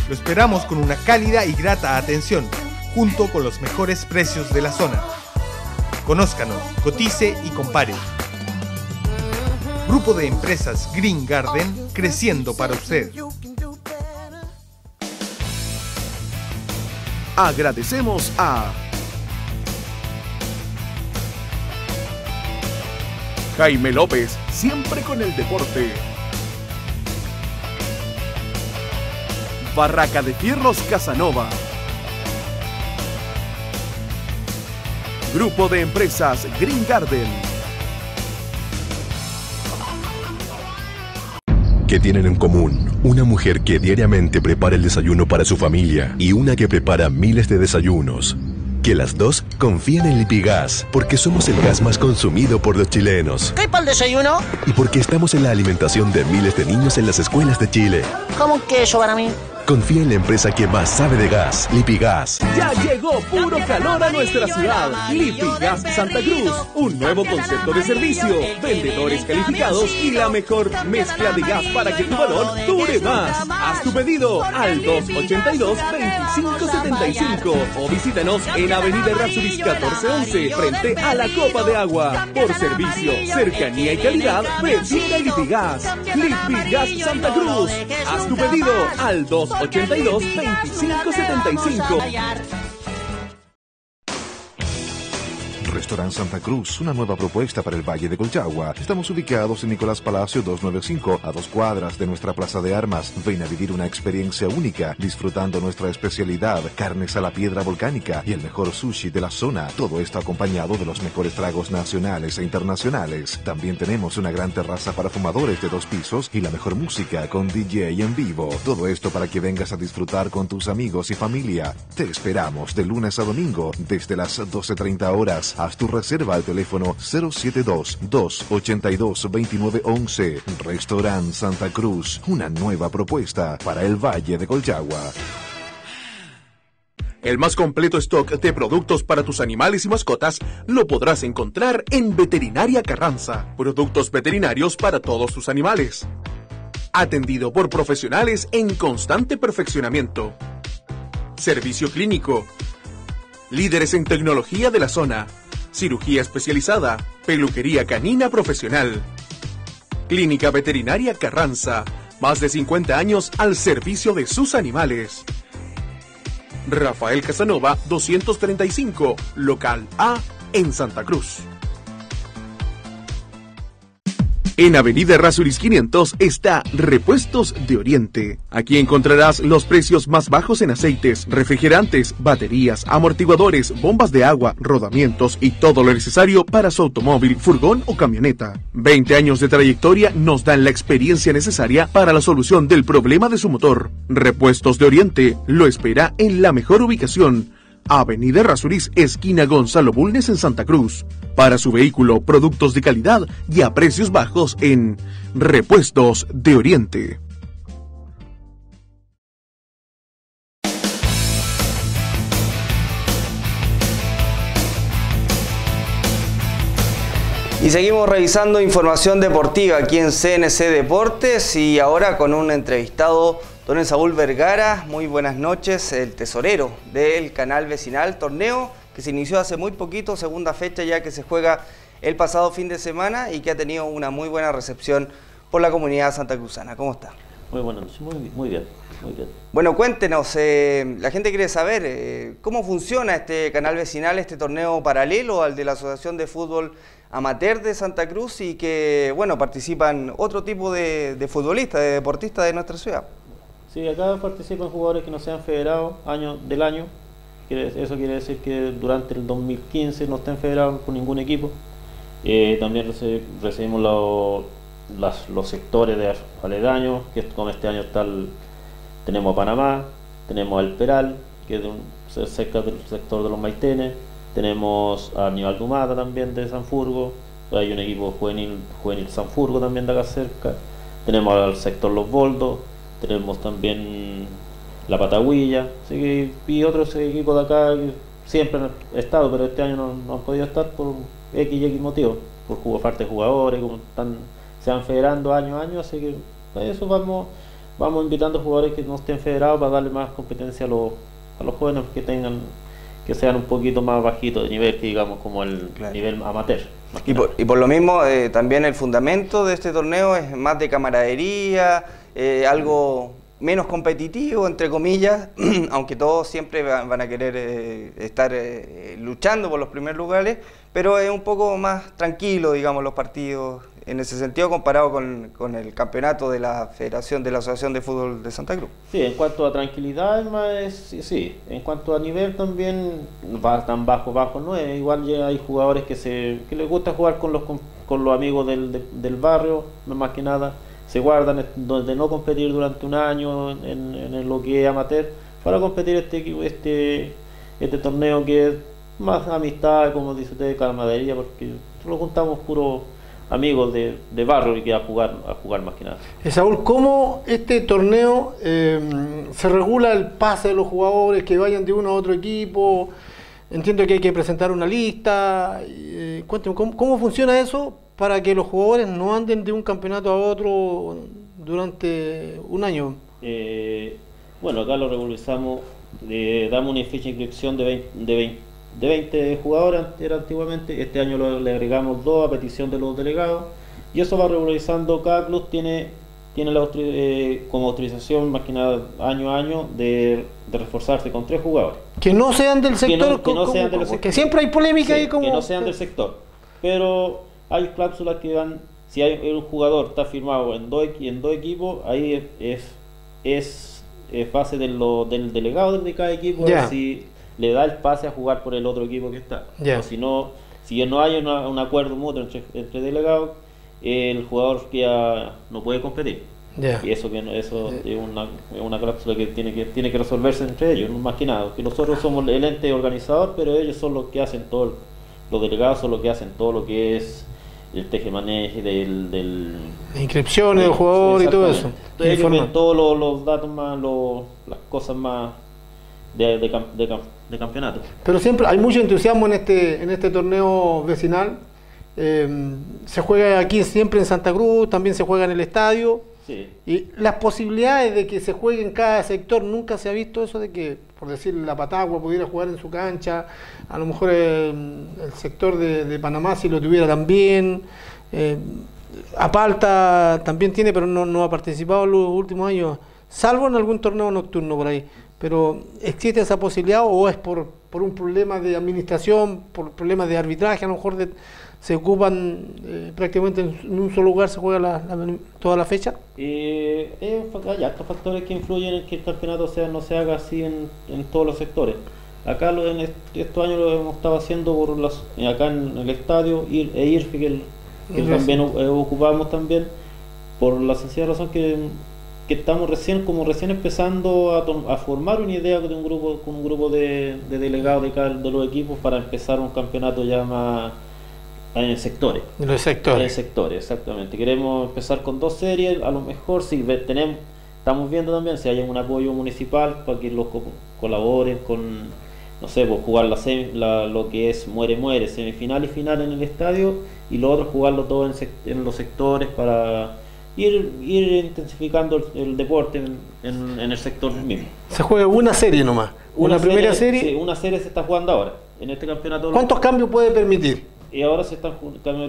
Lo esperamos con una cálida y grata atención, junto con los mejores precios de la zona. Conózcanos, cotice y compare. Grupo de empresas Green Garden creciendo para usted. Agradecemos a Jaime López, siempre con el deporte. Barraca de Fierros Casanova. Grupo de Empresas Green Garden. ¿Qué tienen en común? Una mujer que diariamente prepara el desayuno para su familia y una que prepara miles de desayunos que las dos confían en Lipigas, porque somos el gas más consumido por los chilenos. ¿Qué para el desayuno? Y porque estamos en la alimentación de miles de niños en las escuelas de Chile. ¿Cómo que eso para mí? Confía en la empresa que más sabe de gas, Lipigas. Ya llegó puro calor a nuestra ciudad. Lipigas Santa Cruz. Un nuevo concepto de servicio. Vendedores calificados y la mejor mezcla de gas para que tu valor dure más. Haz tu pedido al 282-2575 o visítanos en Avenida Rasuris 1411 frente a la Copa de Agua. Por servicio, cercanía y calidad, prefiere Lipigas. Lipigas Santa Cruz. Haz tu pedido al 2 82 25 75. Restaurant Santa Cruz, una nueva propuesta para el Valle de Colchagua. Estamos ubicados en Nicolás Palacio 295, a dos cuadras de nuestra plaza de armas. Ven a vivir una experiencia única, disfrutando nuestra especialidad, carnes a la piedra volcánica y el mejor sushi de la zona. Todo esto acompañado de los mejores tragos nacionales e internacionales. También tenemos una gran terraza para fumadores de dos pisos y la mejor música con DJ en vivo. Todo esto para que vengas a disfrutar con tus amigos y familia. Te esperamos de lunes a domingo desde las 12.30 horas tu reserva al teléfono 072-282-2911. Restaurant Santa Cruz, una nueva propuesta para el Valle de Colchagua. El más completo stock de productos para tus animales y mascotas lo podrás encontrar en Veterinaria Carranza. Productos veterinarios para todos tus animales. Atendido por profesionales en constante perfeccionamiento. Servicio clínico. Líderes en tecnología de la zona cirugía especializada, peluquería canina profesional. Clínica Veterinaria Carranza, más de 50 años al servicio de sus animales. Rafael Casanova 235, local A, en Santa Cruz. En Avenida Rasuris 500 está Repuestos de Oriente. Aquí encontrarás los precios más bajos en aceites, refrigerantes, baterías, amortiguadores, bombas de agua, rodamientos y todo lo necesario para su automóvil, furgón o camioneta. 20 años de trayectoria nos dan la experiencia necesaria para la solución del problema de su motor. Repuestos de Oriente lo espera en la mejor ubicación Avenida Rasurís, esquina Gonzalo Bulnes en Santa Cruz. Para su vehículo, productos de calidad y a precios bajos en Repuestos de Oriente. Y seguimos revisando información deportiva aquí en CNC Deportes y ahora con un entrevistado don Saúl Vergara. Muy buenas noches, el tesorero del canal vecinal torneo que se inició hace muy poquito, segunda fecha ya que se juega el pasado fin de semana y que ha tenido una muy buena recepción por la comunidad santacruzana. ¿Cómo está? Muy buenas noches, muy, muy bien, muy bien. Bueno, cuéntenos, eh, la gente quiere saber eh, cómo funciona este canal vecinal, este torneo paralelo al de la Asociación de Fútbol amateur de Santa Cruz y que, bueno, participan otro tipo de, futbolistas, de deportistas de nuestra ciudad. Sí, acá participan jugadores que no sean federados año del año. Eso quiere decir que durante el 2015 no estén federados con ningún equipo. Eh, también recibimos los sectores de aledaños, que como este año está tenemos a Panamá, tenemos al Peral, que es cerca del sector de los Maitenes, tenemos a Aníbal Dumata también de Sanfurgo. Hay un equipo juvenil, juvenil Sanfurgo también de acá cerca. Tenemos al sector Los Boldos. Tenemos también la Patagüilla. y otros equipos de acá que siempre han estado, pero este año no, han podido estar por X y X motivos. Por parte de jugadores, como están, se van federando año a año. Así que eso vamos, vamos invitando jugadores que no estén federados para darle más competencia a los, a los jóvenes que tengan que sean un poquito más bajitos de nivel que digamos como el nivel amateur. Y por, lo mismo eh, también el fundamento de este torneo es más de camaradería, eh, algo menos competitivo, entre comillas, [clears throat] aunque todos siempre van, a querer eh, estar luchando por los primeros lugares, pero es un poco más tranquilo, digamos, los partidos en ese sentido comparado con, el campeonato de la Federación de la Asociación de Fútbol de Santa Cruz. Sí, en cuanto a tranquilidad, más sí, en cuanto a nivel también va tan bajo, bajo no es. Igual hay jugadores que se les gusta jugar con los con, los amigos del barrio, más que nada, se guardan de no competir durante un año en, en, lo que es amateur para competir este este este torneo que es más amistad, como dice usted, calmadería, porque lo juntamos puro amigos de, de, barrio y que a jugar, a jugar más que nada. Eh, Saúl, ¿cómo este torneo eh, se regula el pase de los jugadores que vayan de uno a otro equipo? Entiendo que hay que presentar una lista. Eh, cuénteme, ¿cómo, funciona eso para que los jugadores no anden de un campeonato a otro durante un año? bueno, acá lo regularizamos, damos una ficha de inscripción de 20, de 20 de 20 jugadores era antiguamente, este año le agregamos dos a petición de los delegados y eso va regularizando, cada club tiene, tiene la, eh, como autorización más que nada año a año de, reforzarse con tres jugadores. Que no sean del sector, que, no, sean del sector. que siempre hay polémica ahí como... Que no sean del sector, pero hay cláusulas que van, si hay un jugador está firmado en dos, en dos equipos, ahí es, es, es, fase de del delegado de cada equipo, si le da el pase a jugar por el otro equipo que está. O si no, si no hay un acuerdo mutuo entre, delegados, el jugador ya no puede competir. Y eso que eso es una, una cláusula que tiene que tiene que resolverse entre ellos, más que nada, que nosotros somos el ente organizador, pero ellos son los que hacen todo, los delegados son los que hacen todo lo que es el tejemaneje del, del inscripciones del jugador y todo eso. Entonces ellos ven todos los, datos más, las cosas más de, de, de, campeonato. Pero siempre hay mucho entusiasmo en este, en este torneo vecinal. Eh, se juega aquí siempre en Santa Cruz, también se juega en el estadio. Y las posibilidades de que se juegue en cada sector, nunca se ha visto eso de que, por decir, la Patagua pudiera jugar en su cancha, a lo mejor el, sector de, Panamá si lo tuviera también. Eh, Apalta también tiene, pero no, no ha participado en los últimos años, salvo en algún torneo nocturno por ahí. Pero ¿existe esa posibilidad o es por, por un problema de administración, por problemas de arbitraje? A lo mejor se ocupan eh, prácticamente en un solo lugar, se juega toda la fecha. Eh, hay otros factores que influyen en que el campeonato sea, no se haga así en, en todos los sectores. Acá lo, en estos años lo hemos estado haciendo por las, acá en el estadio e IRFI, que, que también eh, ocupamos también, por la sencilla razón que que estamos recién, como recién empezando a, formar una idea de un grupo, con un grupo de, delegados de, cada, de los equipos para empezar un campeonato ya más en sectores. En los sectores. En sectores, exactamente. Queremos empezar con dos series, a lo mejor si tenemos, estamos viendo también si hay un apoyo municipal para que los colaboren con, no sé, pues jugar la, semi- la- lo que es muere muere, semifinal y final en el estadio y lo otro jugarlo todo en, sec- en los sectores para ir, ir intensificando el, el deporte en, en- en el sector mismo. Se juega una serie nomás. Una, primera serie. Sí, una serie se está jugando ahora. En este campeonato. ¿Cuántos cambios puede permitir? Y ahora se están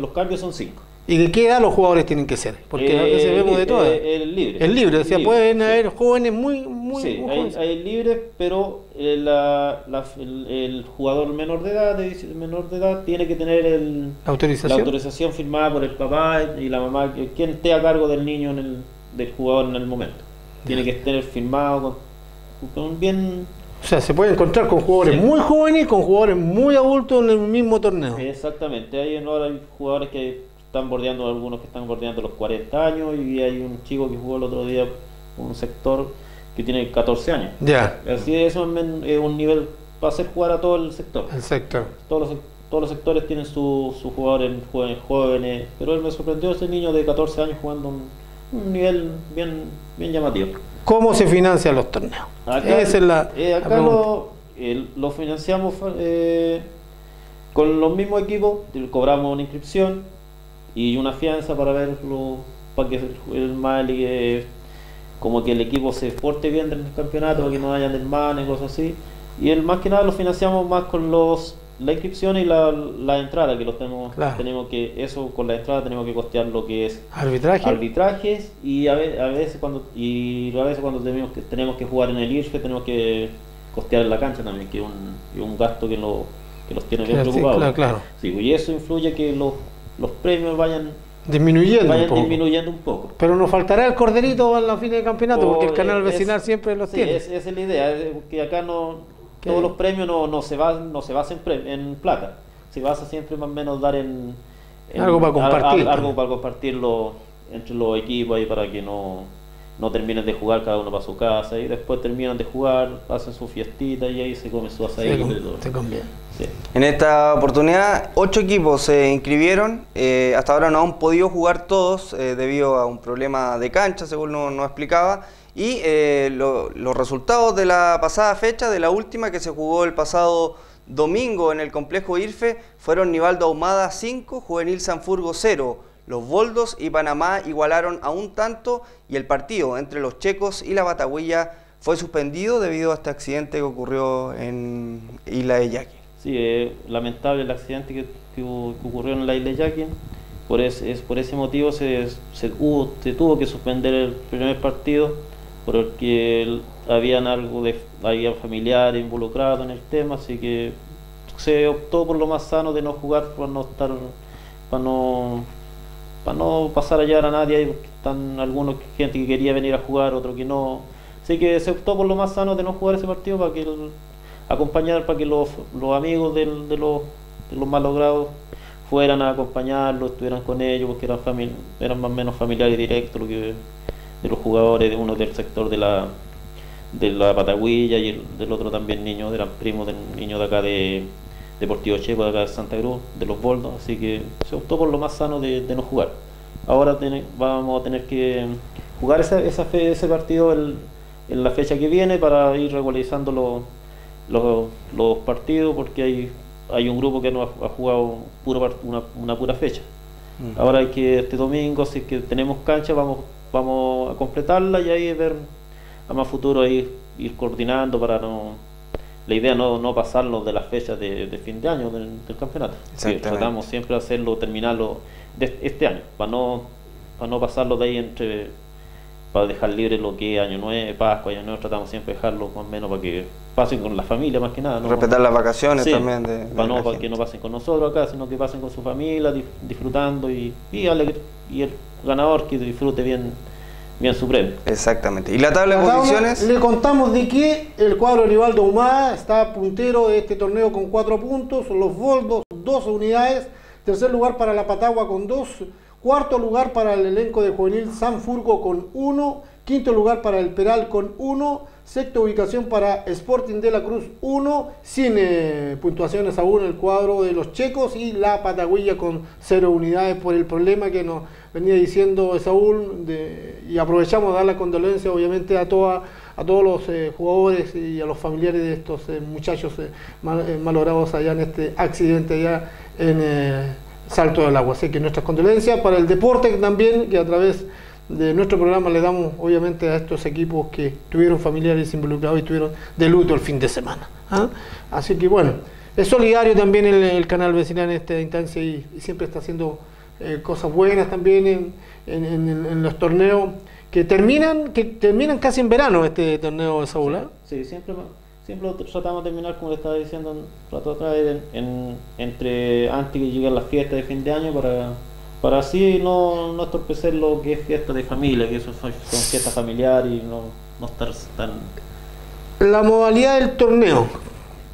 los cambios son cinco. ¿Y de qué edad los jugadores tienen que ser? Porque a veces Eh, vemos de li- todas. eh, el libre. El libre, o sea, Libre, pueden sí. haber jóvenes muy, muy, sí, muy hay, jóvenes. hay libres, pero eh, la- la- el, el jugador menor de edad, de menor de edad, tiene que tener el, ¿La autorización? la autorización firmada por el papá y la mamá, quien esté a cargo del niño, en el, del jugador en el momento. Tiene que tener firmado con, con bien O sea, se puede encontrar con jugadores Sí. muy jóvenes y con jugadores muy adultos en el mismo torneo. Exactamente, hay ahora hay jugadores que están bordeando, algunos que están bordeando los 40 años y hay un chico que jugó el otro día un sector que tiene 14 años. Ya. Así eso es men- es un nivel para hacer jugar a todo el sector. El sector. Todos los, todos los sectores tienen sus su jugadores jóvenes, jóvenes, pero él me sorprendió ese niño de 14 años jugando un, un nivel bien, bien llamativo. ¿Cómo se financian los torneos? Acá, Esa es la, eh, acá lo, el- lo financiamos eh, con los mismos equipos, cobramos una inscripción y una fianza para verlo, para que el, el mal eh, como que el equipo se porte bien del campeonato, para que no hayan desmanes, cosas así. Y el más que nada lo financiamos más con los la inscripción y la, la entrada, que los tenemos, Claro. tenemos que, eso con la entrada tenemos que costear lo que es ¿Arbitraje? arbitrajes y a, ve- a veces cuando y a veces cuando tenemos que tenemos que jugar en el IRFE tenemos que costear en la cancha también que es un, un gasto que, lo, que los tiene bien Claro, sí, preocupados claro, claro. Sí, y eso influye que los, los premios vayan Disminuyendo vayan un poco. disminuyendo un poco Pero nos faltará el corderito a la fin de campeonato, porque el canal vecinal siempre los sí, tiene. es- esa es la idea es que acá no Todos los premios no, no se basan no se basan en, pre- en plata se basa siempre más o menos dar en, en- Algo para compartir. algo para compartirlo entre los equipos ahí para que no no terminen de jugar cada uno para su casa y después terminan de jugar hacen su fiestita y ahí se come su asadito Sí, y todo. te conviene. Sí. En esta oportunidad, ocho equipos se inscribieron. eh, hasta ahora no han podido jugar todos eh, debido a un problema de cancha, según nos, nos explicaba. Y eh, lo- los resultados de la pasada fecha, de la última que se jugó el pasado domingo en el complejo IRFE, fueron Nivaldo Ahumada 5, Juvenil Sanfurgo 0. Los Boldos y Panamá igualaron a un tanto y el partido entre los checos y la Batagüilla fue suspendido debido a este accidente que ocurrió en Isla de Yaqui. Sí, es lamentable el accidente que, que ocurrió en la isla Yaquin. Por, ese- es, por ese motivo se, se, hubo- se tuvo que suspender el primer partido porque habían algo de había familiares involucrados en el tema, así que se optó por lo más sano de no jugar, para no estar, para no, para no pasar a llevar a nadie, porque están algunos gente que quería venir a jugar, otro que no. Así que se optó por lo más sano de no jugar ese partido para que acompañar para que los, los amigos de, los, de los malogrados fueran a acompañarlos, estuvieran con ellos, porque eran, eran más o menos familiares directos lo que, de los jugadores, de uno del sector de la de la Patagüilla y el, del otro también niño, eran primos del niño de acá de Deportivo Checo, de acá de Santa Cruz, de los Boldos, así que se optó por lo más sano de, no jugar. Ahora vamos a tener que jugar esa, esa fe- ese partido el- en la fecha que viene para ir regularizando los, los, los partidos porque hay, hay un grupo que no ha, jugado una, una pura fecha. Mm. Ahora que este domingo, si es que tenemos cancha, vamos, vamos a completarla y ahí ver a más futuro ir, ir coordinando para no la idea no, no pasarnos de las fechas de, de fin de año del, del campeonato. Sí, tratamos siempre de hacerlo, terminarlo de este año, para no, para no pasarlo de ahí entre para dejar libre lo que es año nuevo, Pascua, año nuevo, tratamos siempre de dejarlo más o menos para que pasen con la familia más que nada. ¿no? Respetar las vacaciones Sí, también de, de para, no, para que no pasen con nosotros acá, sino que pasen con su familia, disfrutando y, y, alegre- y el ganador que disfrute bien, bien su premio. Exactamente. ¿Y la tabla de posiciones? Le contamos de que el cuadro Rivaldo Humada está puntero de este torneo con cuatro puntos, los Boldos dos unidades, tercer lugar para la Patagua con dos, cuarto lugar para el elenco de Juvenil Sanfurgo con uno, Quinto lugar para el Peral con 1. Sexta ubicación para Sporting de la Cruz 1, sin eh, puntuaciones aún el cuadro de los checos y la Patagüilla con 0 unidades por el problema que nos venía diciendo Saúl y aprovechamos de dar la condolencia obviamente a, toda, a todos los eh, jugadores y a los familiares de estos eh, muchachos mal, malogrados allá en este accidente allá en Salto del Agua. Así que nuestras condolencias para el deporte también, que a través de nuestro programa le damos obviamente a estos equipos que tuvieron familiares involucrados y tuvieron de luto el fin de semana. ¿ah? Así que bueno, es solidario también el, canal vecinal en esta instancia y, siempre está haciendo eh, cosas buenas también en, los torneos que terminan que terminan casi en verano este torneo de Saúl. ¿ah? Sí, siempre, siempre tratamos de terminar como le estaba diciendo entre antes que lleguen las fiestas de fin de año para para así no, no estorpecer lo que es fiesta de familia, que eso son, fiestas familiares y no, no estar tan... La modalidad del torneo,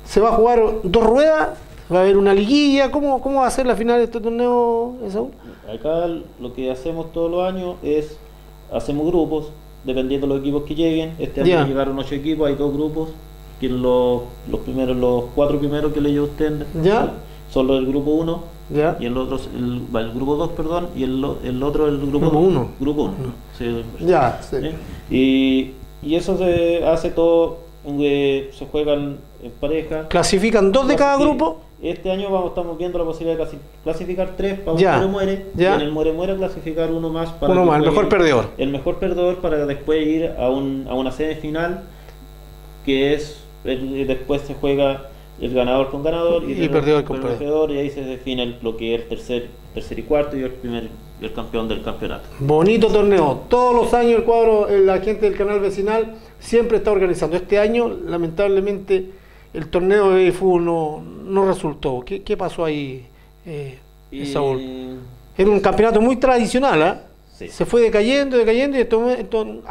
¿se va a jugar dos ruedas? ¿Va a haber una liguilla? ¿Cómo, cómo va a ser la final de este torneo, Acá lo que hacemos todos los años es, hacemos grupos, dependiendo de los equipos que lleguen. Este año llegaron ocho equipos, hay dos grupos, que los, los primeros, los cuatro primeros que leyó usted ¿Ya? son los del grupo 1 y el otro, el, el grupo 2, perdón, y el, el otro el grupo 1. Grupo 1. Sí, ya, sí. Y, y, eso se hace todo, se juegan en pareja. ¿Clasifican dos de cada grupo? Este año vamos, estamos viendo la posibilidad de clasificar tres para un muere muere ya. y en el muere muere clasificar uno más para uno más, el mejor perdedor. El mejor perdedor para después ir a, un, a una semifinal que es después se juega el ganador con ganador y, el perdedor con perdedor y ahí se define lo que es el tercer, tercer y cuarto y el primer el campeón del campeonato. Bonito torneo. Todos los años el cuadro, la gente del canal vecinal siempre está organizando. Este año, lamentablemente, el torneo de fútbol no, no resultó. ¿Qué, qué pasó ahí, eh, Saúl? Era un campeonato muy tradicional, ¿ah? Se fue decayendo, decayendo y esto,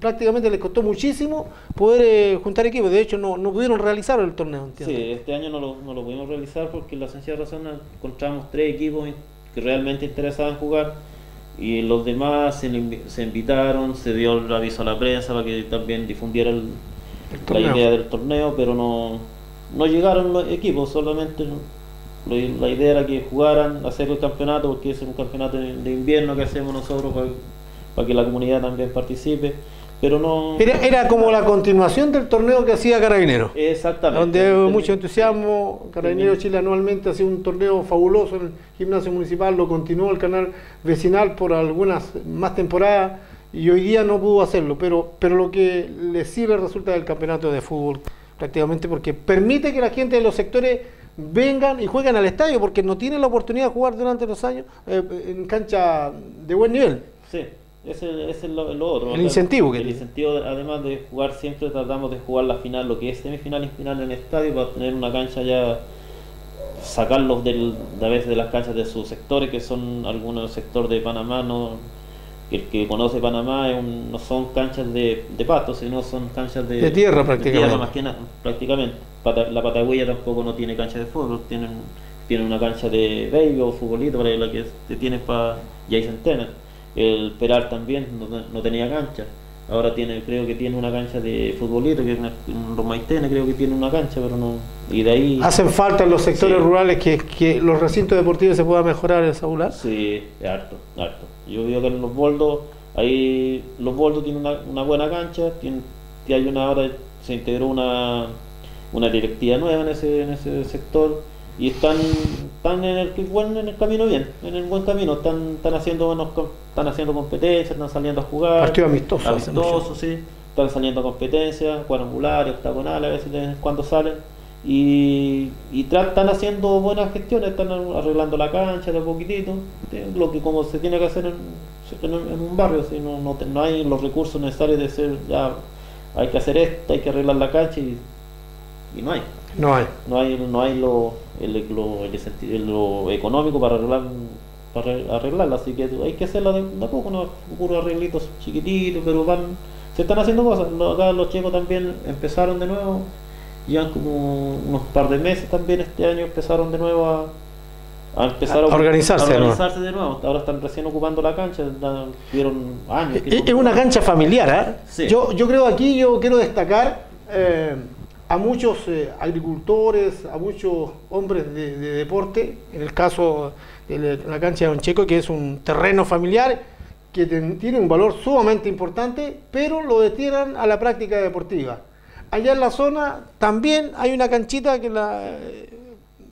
prácticamente les costó muchísimo poder eh, juntar equipos. De hecho, no, no pudieron realizar el torneo. Sí, este año no lo, no lo pudimos realizar porque la sencilla razón encontramos tres equipos que realmente interesaban jugar y los demás se, se invitaron, se dio el aviso a la prensa para que también difundiera la idea del torneo, pero no, no llegaron los equipos, solamente la idea era que jugaran, hacer el campeonato, porque es un campeonato de invierno que hacemos nosotros para, para que la comunidad también participe pero no... Era, como la continuación del torneo que hacía Carabinero. Exactamente. Donde hubo mucho entusiasmo. Carabinero Chile anualmente hacía un torneo fabuloso en el gimnasio municipal, lo continuó el canal vecinal por algunas más temporadas y hoy día no pudo hacerlo, pero, pero lo que le sirve resulta del campeonato de fútbol prácticamente porque permite que la gente de los sectores vengan y jueguen al estadio porque no tienen la oportunidad de jugar durante los años eh, en cancha de buen nivel. Sí. Ese, es lo, otro. El incentivo que El incentivo, además de jugar, siempre tratamos de jugar la final, lo que es semifinal y final en el estadio, para tener una cancha ya, sacarlos del, a veces de las canchas de sus sectores, que son algunos sectores de Panamá, no el que conoce Panamá no son canchas de, de pasto, sino son canchas de, de tierra prácticamente. más que prácticamente. la Patagüilla tampoco no tiene cancha de fútbol, tienen, tienen una cancha de baby o futbolito para la que te tienes para y hay centenas el Peral también no, tenía cancha. Ahora tiene, creo que tiene una cancha de futbolito, que en los Maitenes creo que tiene una cancha, pero no. Y de ahí. ¿Hacen falta en los sectores rurales que, que, los recintos deportivos se puedan mejorar en Saúl? Sí, harto, harto. Yo veo que en los Boldos, ahí los Boldos tienen una, una buena cancha, tiene, hay una hora, se integró una, una directiva nueva en ese, en ese sector y están, están en el bueno, en el camino bien, en el buen camino, están, están haciendo buenos, están haciendo competencias, están saliendo a jugar. Partido amistoso. Amistoso, sí. Están saliendo a competencias, cuadrangulares, octagonales, a veces de cuando salen. Y, y están haciendo buenas gestiones, están arreglando la cancha de poquitito, lo que como se tiene que hacer en, en, un barrio, si no, no, no, hay los recursos necesarios de ser, ya hay que hacer esto, hay que arreglar la cancha y, y no hay. No hay. No hay, no hay lo, el, lo, económico para arreglar para arreglarla, así que hay que hacerla de, a poco, no puros arreglitos chiquititos, pero van, se están haciendo cosas. Acá los chicos también empezaron de nuevo, ya como unos par de meses también este año empezaron de nuevo a, a empezar a, A organizarse a de nuevo. organizarse de nuevo. Ahora están recién ocupando la cancha, tuvieron años. que Es una cancha familiar, ¿ah? Sí. Yo, yo creo aquí, yo quiero destacar eh, a muchos eh, agricultores, a muchos hombres de, de deporte, en el caso de la- cancha de Don Checo, que es un terreno familiar que tiene un valor sumamente importante, pero lo destinan a la práctica deportiva. Allá en la zona también hay una canchita que la,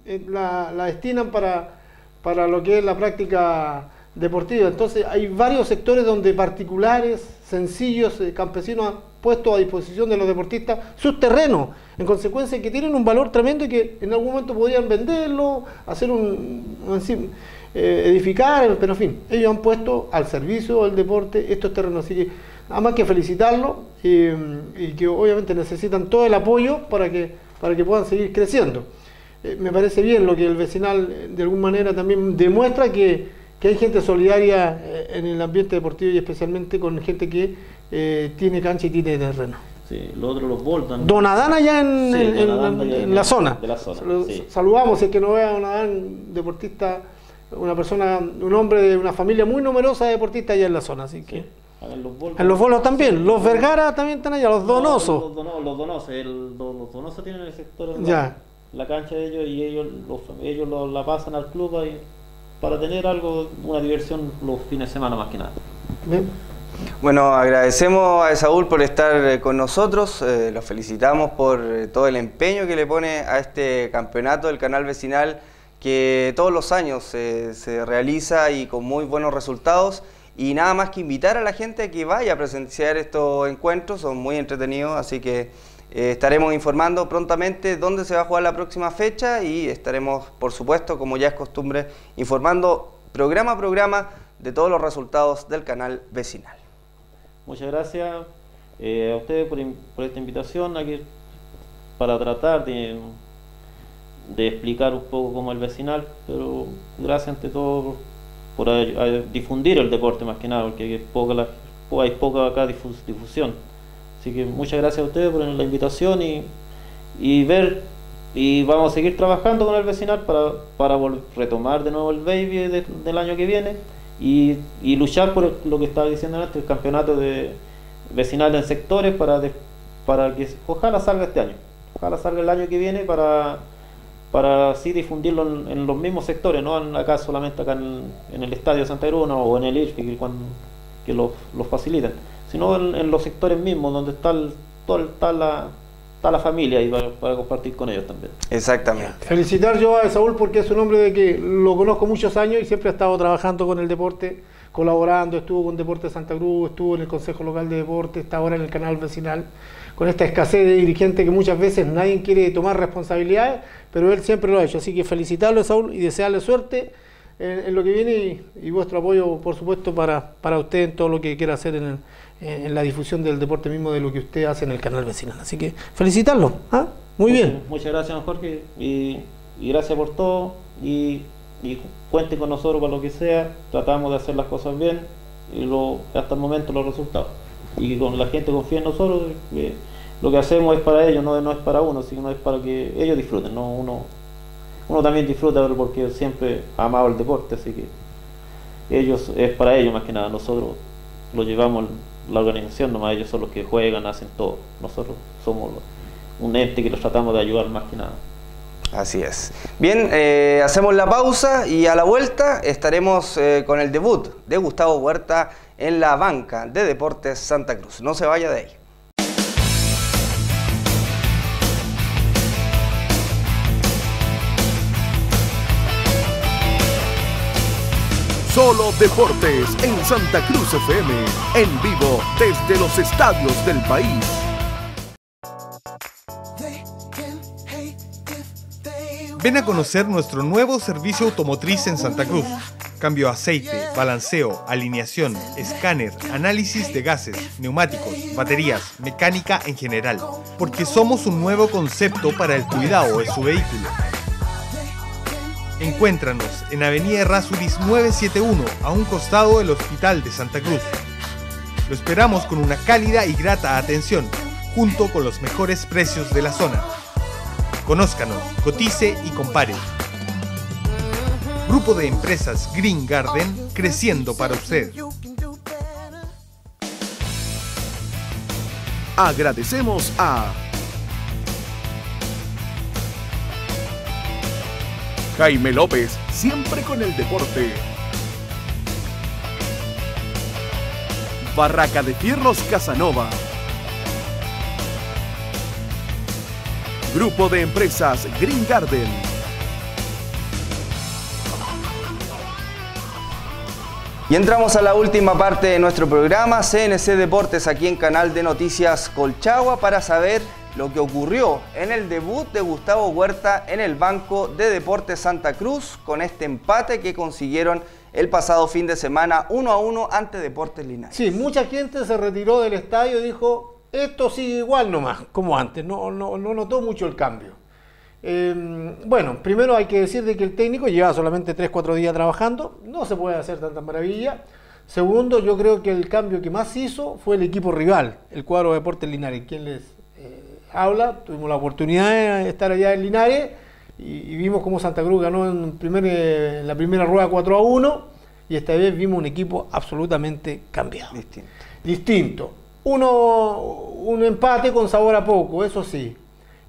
eh, la, destinan para, para lo que es la práctica deportiva. Entonces hay varios sectores donde particulares, sencillos, eh, campesinos puesto a disposición de los deportistas sus terrenos, en consecuencia que tienen un valor tremendo y que en algún momento podrían venderlo, hacer un, eh, edificar, pero en fin, ellos han puesto al servicio del deporte estos terrenos, así que nada más que felicitarlos y, que obviamente necesitan todo el apoyo para que, para que puedan seguir creciendo. Eh, me parece bien lo que el vecinal eh, de alguna manera también demuestra que, que hay gente solidaria en el ambiente deportivo y especialmente con gente que eh, tiene cancha y tiene terreno. Sí, lo otro, los Bolton. Don Adán allá en, Sí, en- Don en- Adán allá en en la la- zona. de la zona, sí. Saludamos, si es que no vea a Don Adán, deportista, una persona, un hombre de una familia muy numerosa de deportistas allá en la zona. Así que. En los Bolton. En los bolos también, los Vergara también están allá, los No, donosos. Los, dono- los donosos, el- los, los donosos tienen el sector de Ya. la, la cancha de ellos y ellos, los, ellos lo- la pasan al club ahí para tener algo, una diversión los fines de semana más que nada. Bueno, agradecemos a Esaúl por estar eh, con nosotros, eh, los felicitamos por eh, todo el empeño que le pone a este campeonato del canal vecinal que todos los años eh, se realiza y con muy buenos resultados y nada más que invitar a la gente a que vaya a presenciar estos encuentros, son muy entretenidos, así que estaremos informando prontamente dónde se va a jugar la próxima fecha y estaremos, por supuesto, como ya es costumbre, informando programa a programa de todos los resultados del canal vecinal. Muchas gracias eh, a ustedes por, esta invitación aquí para tratar de, explicar un poco cómo el vecinal, pero gracias ante todo por difundir el deporte más que nada, porque hay poca, la- hay poca acá difus- difusión. Así que muchas gracias a ustedes por la invitación y, ver y vamos a seguir trabajando con el vecinal para, para retomar de nuevo el baby de- del año que viene y, y luchar por lo que estaba diciendo antes, el campeonato de vecinal en sectores para, para que ojalá salga este año, ojalá salga el año que viene para, para así difundirlo en, los mismos sectores, no acá solamente acá en, el Estadio Santa Cruz o en el IRFI que, los los faciliten, sino en, los sectores mismos donde está, el- todo está, la, está la familia y para, para compartir con ellos también. Exactamente. Felicitar yo a Saúl porque es un hombre de que lo conozco muchos años y siempre ha estado trabajando con el deporte, colaborando, estuvo con Deporte Santa Cruz, estuvo en el Consejo Local de Deporte, está ahora en el canal vecinal, con esta escasez de dirigentes que muchas veces nadie quiere tomar responsabilidades, pero él siempre lo ha hecho. Así que felicitarlo a Saúl y desearle suerte en, en lo que viene y, y vuestro apoyo, por supuesto, para, para usted en todo lo que quiera hacer en, el- en- la difusión del deporte mismo, de lo que usted hace en el canal vecinal. Así que felicitarlo. ¿ah? Muy bien. Muchas gracias, Jorge, y, y gracias por todo. Y, y cuenten con nosotros para lo que sea. Tratamos de hacer las cosas bien y lo, hasta el momento los resultados. Y con la gente confía en nosotros. lo que hacemos es para ellos, no, no es para uno, sino es para que ellos disfruten. ¿no? Uno, uno también disfruta porque siempre ha amado el deporte, así que ellos es para ellos más que nada. Nosotros lo llevamos la organización, nomás ellos son los que juegan, hacen todo. Nosotros somos un ente que los tratamos de ayudar más que nada. Así es. Bien, eh, hacemos la pausa y a la vuelta estaremos eh, con el debut de Gustavo Huerta en la banca de Deportes Santa Cruz. No se vaya de ahí. Solo Deportes en Santa Cruz FM, en vivo desde los estadios del país. Ven a conocer nuestro nuevo servicio automotriz en Santa Cruz. Cambio aceite, balanceo, alineación, escáner, análisis de gases, neumáticos, baterías, mecánica en general. Porque somos un nuevo concepto para el cuidado de su vehículo. Encuéntranos en Avenida Errázuriz 971, a un costado del Hospital de Santa Cruz. Lo esperamos con una cálida y grata atención, junto con los mejores precios de la zona. Conózcanos, cotice y compare. Grupo de empresas Green Garden creciendo para usted. Agradecemos a Jaime López, siempre con el deporte. Barraca de Fierros Casanova. Grupo de Empresas Green Garden. Y entramos a la última parte de nuestro programa, CNC Deportes, aquí en Canal de Noticias Colchagua, para saber lo que ocurrió en el debut de Gustavo Huerta en el Banco de Deportes Santa Cruz con este empate que consiguieron el pasado fin de semana 1 a 1 ante Deportes Linares. Sí, mucha gente se retiró del estadio y dijo, esto sigue igual nomás, como antes, no, no, no notó mucho el cambio. Eh, bueno, primero hay que decir de que el técnico lleva solamente 3-4 días trabajando, no se puede hacer tanta maravilla. Segundo, yo creo que el cambio que más hizo fue el equipo rival, el cuadro de Deportes Linares, quien les habla. Tuvimos la oportunidad de estar allá en Linares y, vimos cómo Santa Cruz ganó en, primer, en la primera rueda 4 a 1 y esta vez vimos un equipo absolutamente cambiado. Distinto. Distinto. Uno, un empate con sabor a poco, eso sí.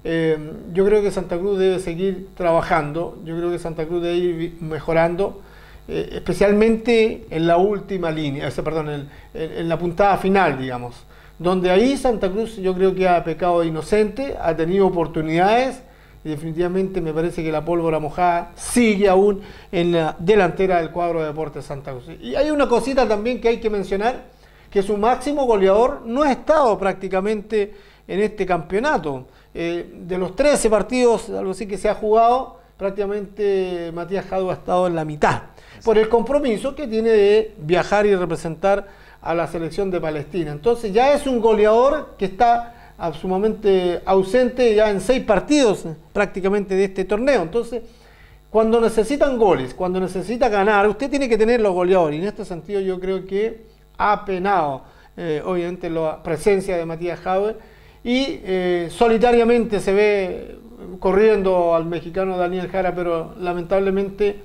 Eh, yo creo que Santa Cruz debe seguir trabajando, yo creo que Santa Cruz debe ir mejorando, eh, especialmente en la última línea, o sea, perdón, en, en, la puntada final, digamos, donde ahí Santa Cruz yo creo que ha pecado inocente, ha tenido oportunidades y definitivamente me parece que la pólvora mojada sigue aún en la delantera del cuadro de Deportes Santa Cruz. Y hay una cosita también que hay que mencionar, que su máximo goleador no ha estado prácticamente en este campeonato. Eh, de los 13 partidos, algo así que se ha jugado, prácticamente Matías Jado ha estado en la mitad, por el compromiso que tiene de viajar y representar a la selección de Palestina. Entonces ya es un goleador que está sumamente ausente ya en seis partidos prácticamente de este torneo. Entonces, cuando necesitan goles, cuando necesita ganar, usted tiene que tener los goleadores. Y en este sentido yo creo que ha penado, eh, obviamente, la presencia de Matías Jaue y eh, solitariamente se ve corriendo al mexicano Daniel Jara, pero lamentablemente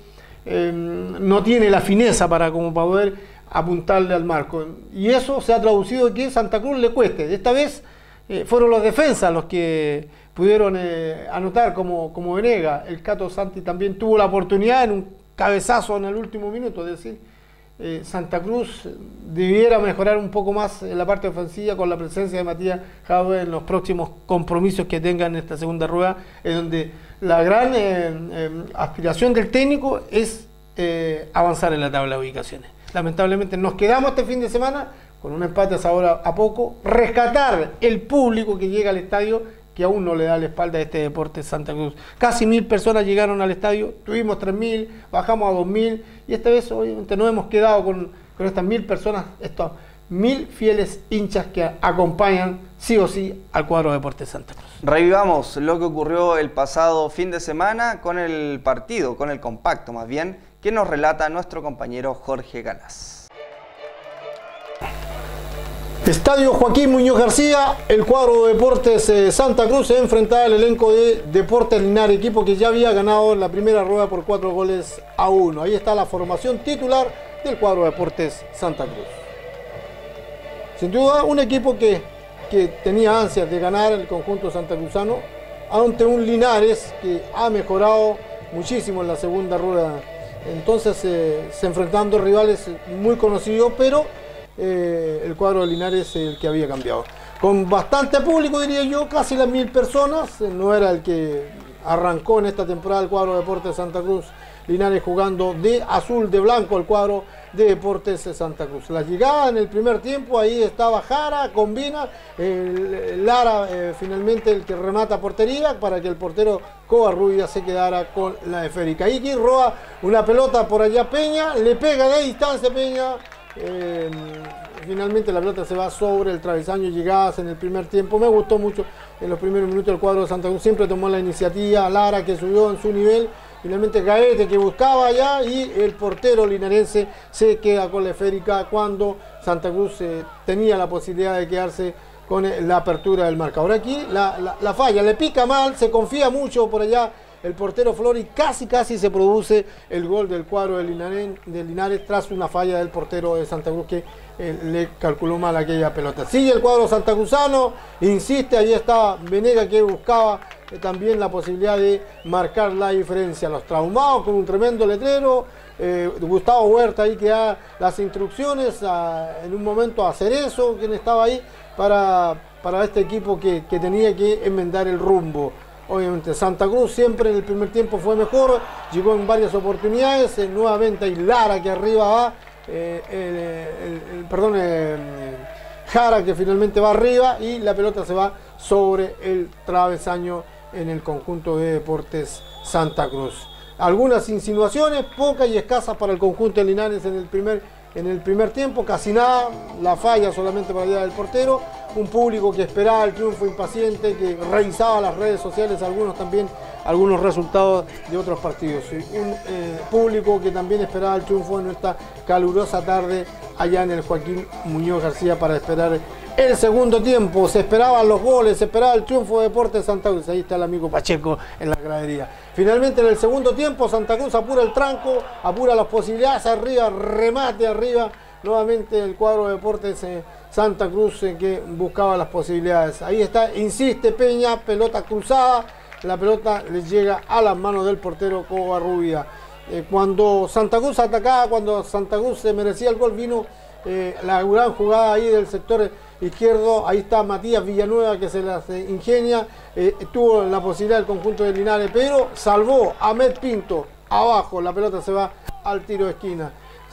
eh, no tiene la fineza para como poder apuntarle al marco. Y eso se ha traducido en que Santa Cruz le cueste. Esta vez eh, fueron los defensas los que pudieron eh, anotar como, como Venega. El Cato Santi también tuvo la oportunidad en un cabezazo en el último minuto, es decir, eh, Santa Cruz debiera mejorar un poco más en la parte ofensiva con la presencia de Matías Jave en los próximos compromisos que tengan en esta segunda rueda, en donde la gran aspiración del técnico es avanzar en la tabla de ubicaciones. Lamentablemente nos quedamos este fin de semana con un empate a ahora a poco, rescatar el público que llega al estadio que aún no le da la espalda a este deporte Santa Cruz. Casi mil personas llegaron al estadio, tuvimos tres mil, bajamos a dos mil y esta vez obviamente no hemos quedado con, con estas mil personas, estos mil fieles hinchas que acompañan sí o sí al cuadro de Deportes Santa Cruz. Revivamos lo que ocurrió el pasado fin de semana con el partido, con el compacto más bien, que nos relata nuestro compañero Jorge Galás. Estadio Joaquín Muñoz García, el cuadro de Deportes eh, Santa Cruz se enfrentaba al elenco de Deportes Linares, equipo que ya había ganado la primera rueda por cuatro goles a uno. Ahí está la formación titular del cuadro de Deportes Santa Cruz. Sin duda, un equipo que, que tenía ansias de ganar el conjunto santacruzano ante un Linares que ha mejorado muchísimo en la segunda rueda. Entonces, eh, se enfrentando rivales muy conocidos, pero eh, el cuadro de Linares es el que había cambiado. Con bastante público, diría yo, casi las mil personas. No era el que arrancó en esta temporada el cuadro de Deportes de Santa Cruz. Linares jugando de azul, de blanco el cuadro de Deportes de Santa Cruz. La llegada en el primer tiempo, ahí estaba Jara, combina, Lara eh, finalmente el que remata portería para que el portero Covarrubia se quedara con la esférica. Iki roba una pelota por allá Peña, le pega de distancia Peña, eh, finalmente la pelota se va sobre el travesaño, llegadas en el primer tiempo. Me gustó mucho en los primeros minutos el cuadro de Santa Cruz. Siempre tomó la iniciativa. Lara que subió en su nivel. Finalmente Gaete que buscaba allá y el portero linarense se queda con la esférica cuando Santa Cruz eh, tenía la posibilidad de quedarse con la apertura del marcador. Aquí la, la, la, falla, le pica mal, se confía mucho por allá el portero Flori, casi casi se produce el gol del cuadro de Linares tras una falla del portero de Santa Cruz que eh, le calculó mal aquella pelota. Sigue el cuadro santacruzano, insiste, ahí está Venega que buscaba eh, también la posibilidad de marcar la diferencia. Los traumados con un tremendo letrero, eh, Gustavo Huerta ahí que da las instrucciones en un momento a hacer eso, quien estaba ahí para, para este equipo que, tenía que enmendar el rumbo. Obviamente Santa Cruz siempre en el primer tiempo fue mejor, llegó en varias oportunidades, nuevamente hay Lara que arriba va eh, el, perdón, Jara que finalmente va arriba y la pelota se va sobre el travesaño en el conjunto de Deportes Santa Cruz. Algunas insinuaciones, pocas y escasas para el conjunto de Linares en el primer, en el primer tiempo, casi nada, la falla solamente para allá del portero, un público que esperaba el triunfo impaciente, que revisaba las redes sociales, algunos también algunos resultados de otros partidos. Un eh, público que también esperaba el triunfo en esta calurosa tarde allá en el Joaquín Muñoz García para esperar el segundo tiempo. Se esperaban los goles, se esperaba el triunfo de Deportes Santa Cruz. Ahí está el amigo Pacheco en la gradería. Finalmente en el segundo tiempo Santa Cruz apura el tranco, apura las posibilidades arriba, remate arriba. Nuevamente el cuadro de Deportes eh, Santa Cruz eh, que buscaba las posibilidades. Ahí está, insiste Peña, pelota cruzada la pelota le llega a las manos del portero Covarrubia. Eh, cuando Santa Cruz atacaba, cuando Santa Cruz se merecía el gol, vino eh, la gran jugada ahí del sector izquierdo. Ahí está Matías Villanueva que se las ingenia. Eh, tuvo la posibilidad del conjunto de Linares, pero salvó a Met Pinto abajo. La pelota se va al tiro de esquina.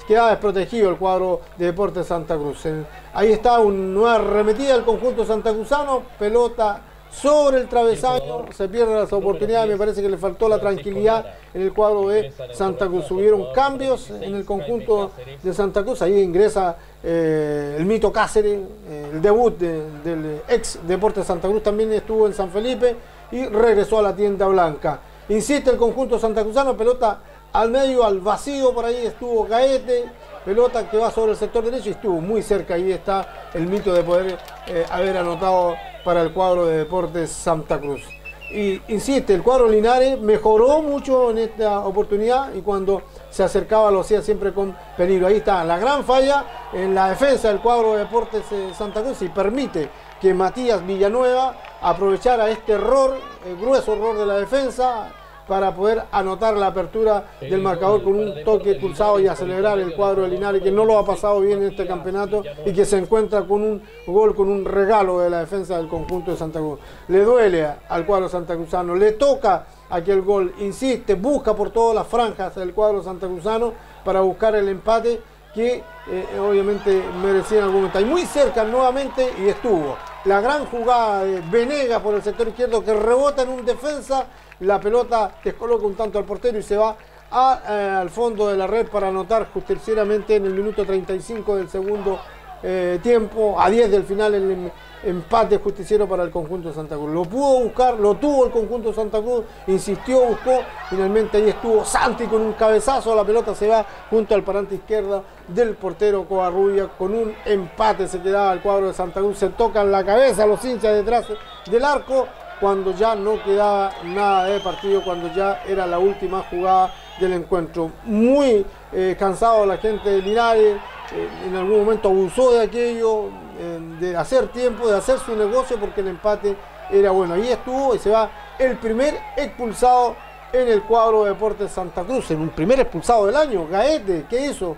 Queda desprotegido el cuadro de Deportes Santa Cruz. ahí está una nueva arremetida del conjunto santacruzano. Pelota sobre el travesaño, se pierden las oportunidades, me parece que le faltó la tranquilidad en el cuadro de Santa Cruz. Hubieron cambios en el conjunto de Santa Cruz, ahí ingresa eh, el mito Cáceres, eh, el debut del ex Deporte Santa Cruz también estuvo en San Felipe y regresó a la tienda blanca. Insiste el conjunto santacruzano, pelota al medio, al vacío, por ahí estuvo Gaete, pelota que va sobre el sector derecho y estuvo muy cerca, ahí está el mito de poder eh, haber anotado para el cuadro de Deportes Santa Cruz. Y insiste, el cuadro Linares mejoró mucho en esta oportunidad y cuando se acercaba lo hacía siempre con peligro. Ahí está la gran falla en la defensa del cuadro de Deportes eh, Santa Cruz y permite que Matías Villanueva aprovechara este error, el grueso error de la defensa, para poder anotar la apertura del marcador con un toque cruzado y acelerar el cuadro de Linares, que no lo ha pasado bien en este campeonato y que se encuentra con un gol, con un regalo de la defensa del conjunto de Santa Cruz. Le duele al cuadro santacruzano, le toca aquel gol, insiste, busca por todas las franjas del cuadro santacruzano para buscar el empate que eh, obviamente merecía en algún momento. Y muy cerca nuevamente y estuvo. La gran jugada de Venega por el sector izquierdo que rebota en un defensa la pelota descoloca un tanto al portero y se va eh, al fondo de la red para anotar justicieramente en el minuto 35 del segundo eh, tiempo, a 10 del final el em, empate justiciero para el conjunto de Santa Cruz. Lo pudo buscar, lo tuvo el conjunto de Santa Cruz, insistió, buscó, finalmente ahí estuvo Santi con un cabezazo, la pelota se va junto al parante izquierda del portero Covarrubia, con un empate se quedaba el cuadro de Santa Cruz, se tocan la cabeza los hinchas detrás del arco, cuando ya no quedaba nada de partido, cuando ya era la última jugada del encuentro. Muy eh, cansado la gente de Linares, eh, en algún momento abusó de aquello, eh, de hacer tiempo, de hacer su negocio porque el empate era bueno. Ahí estuvo y se va el primer expulsado en el cuadro de Deportes Santa Cruz, en un primer expulsado del año, Gaete, ¿qué hizo?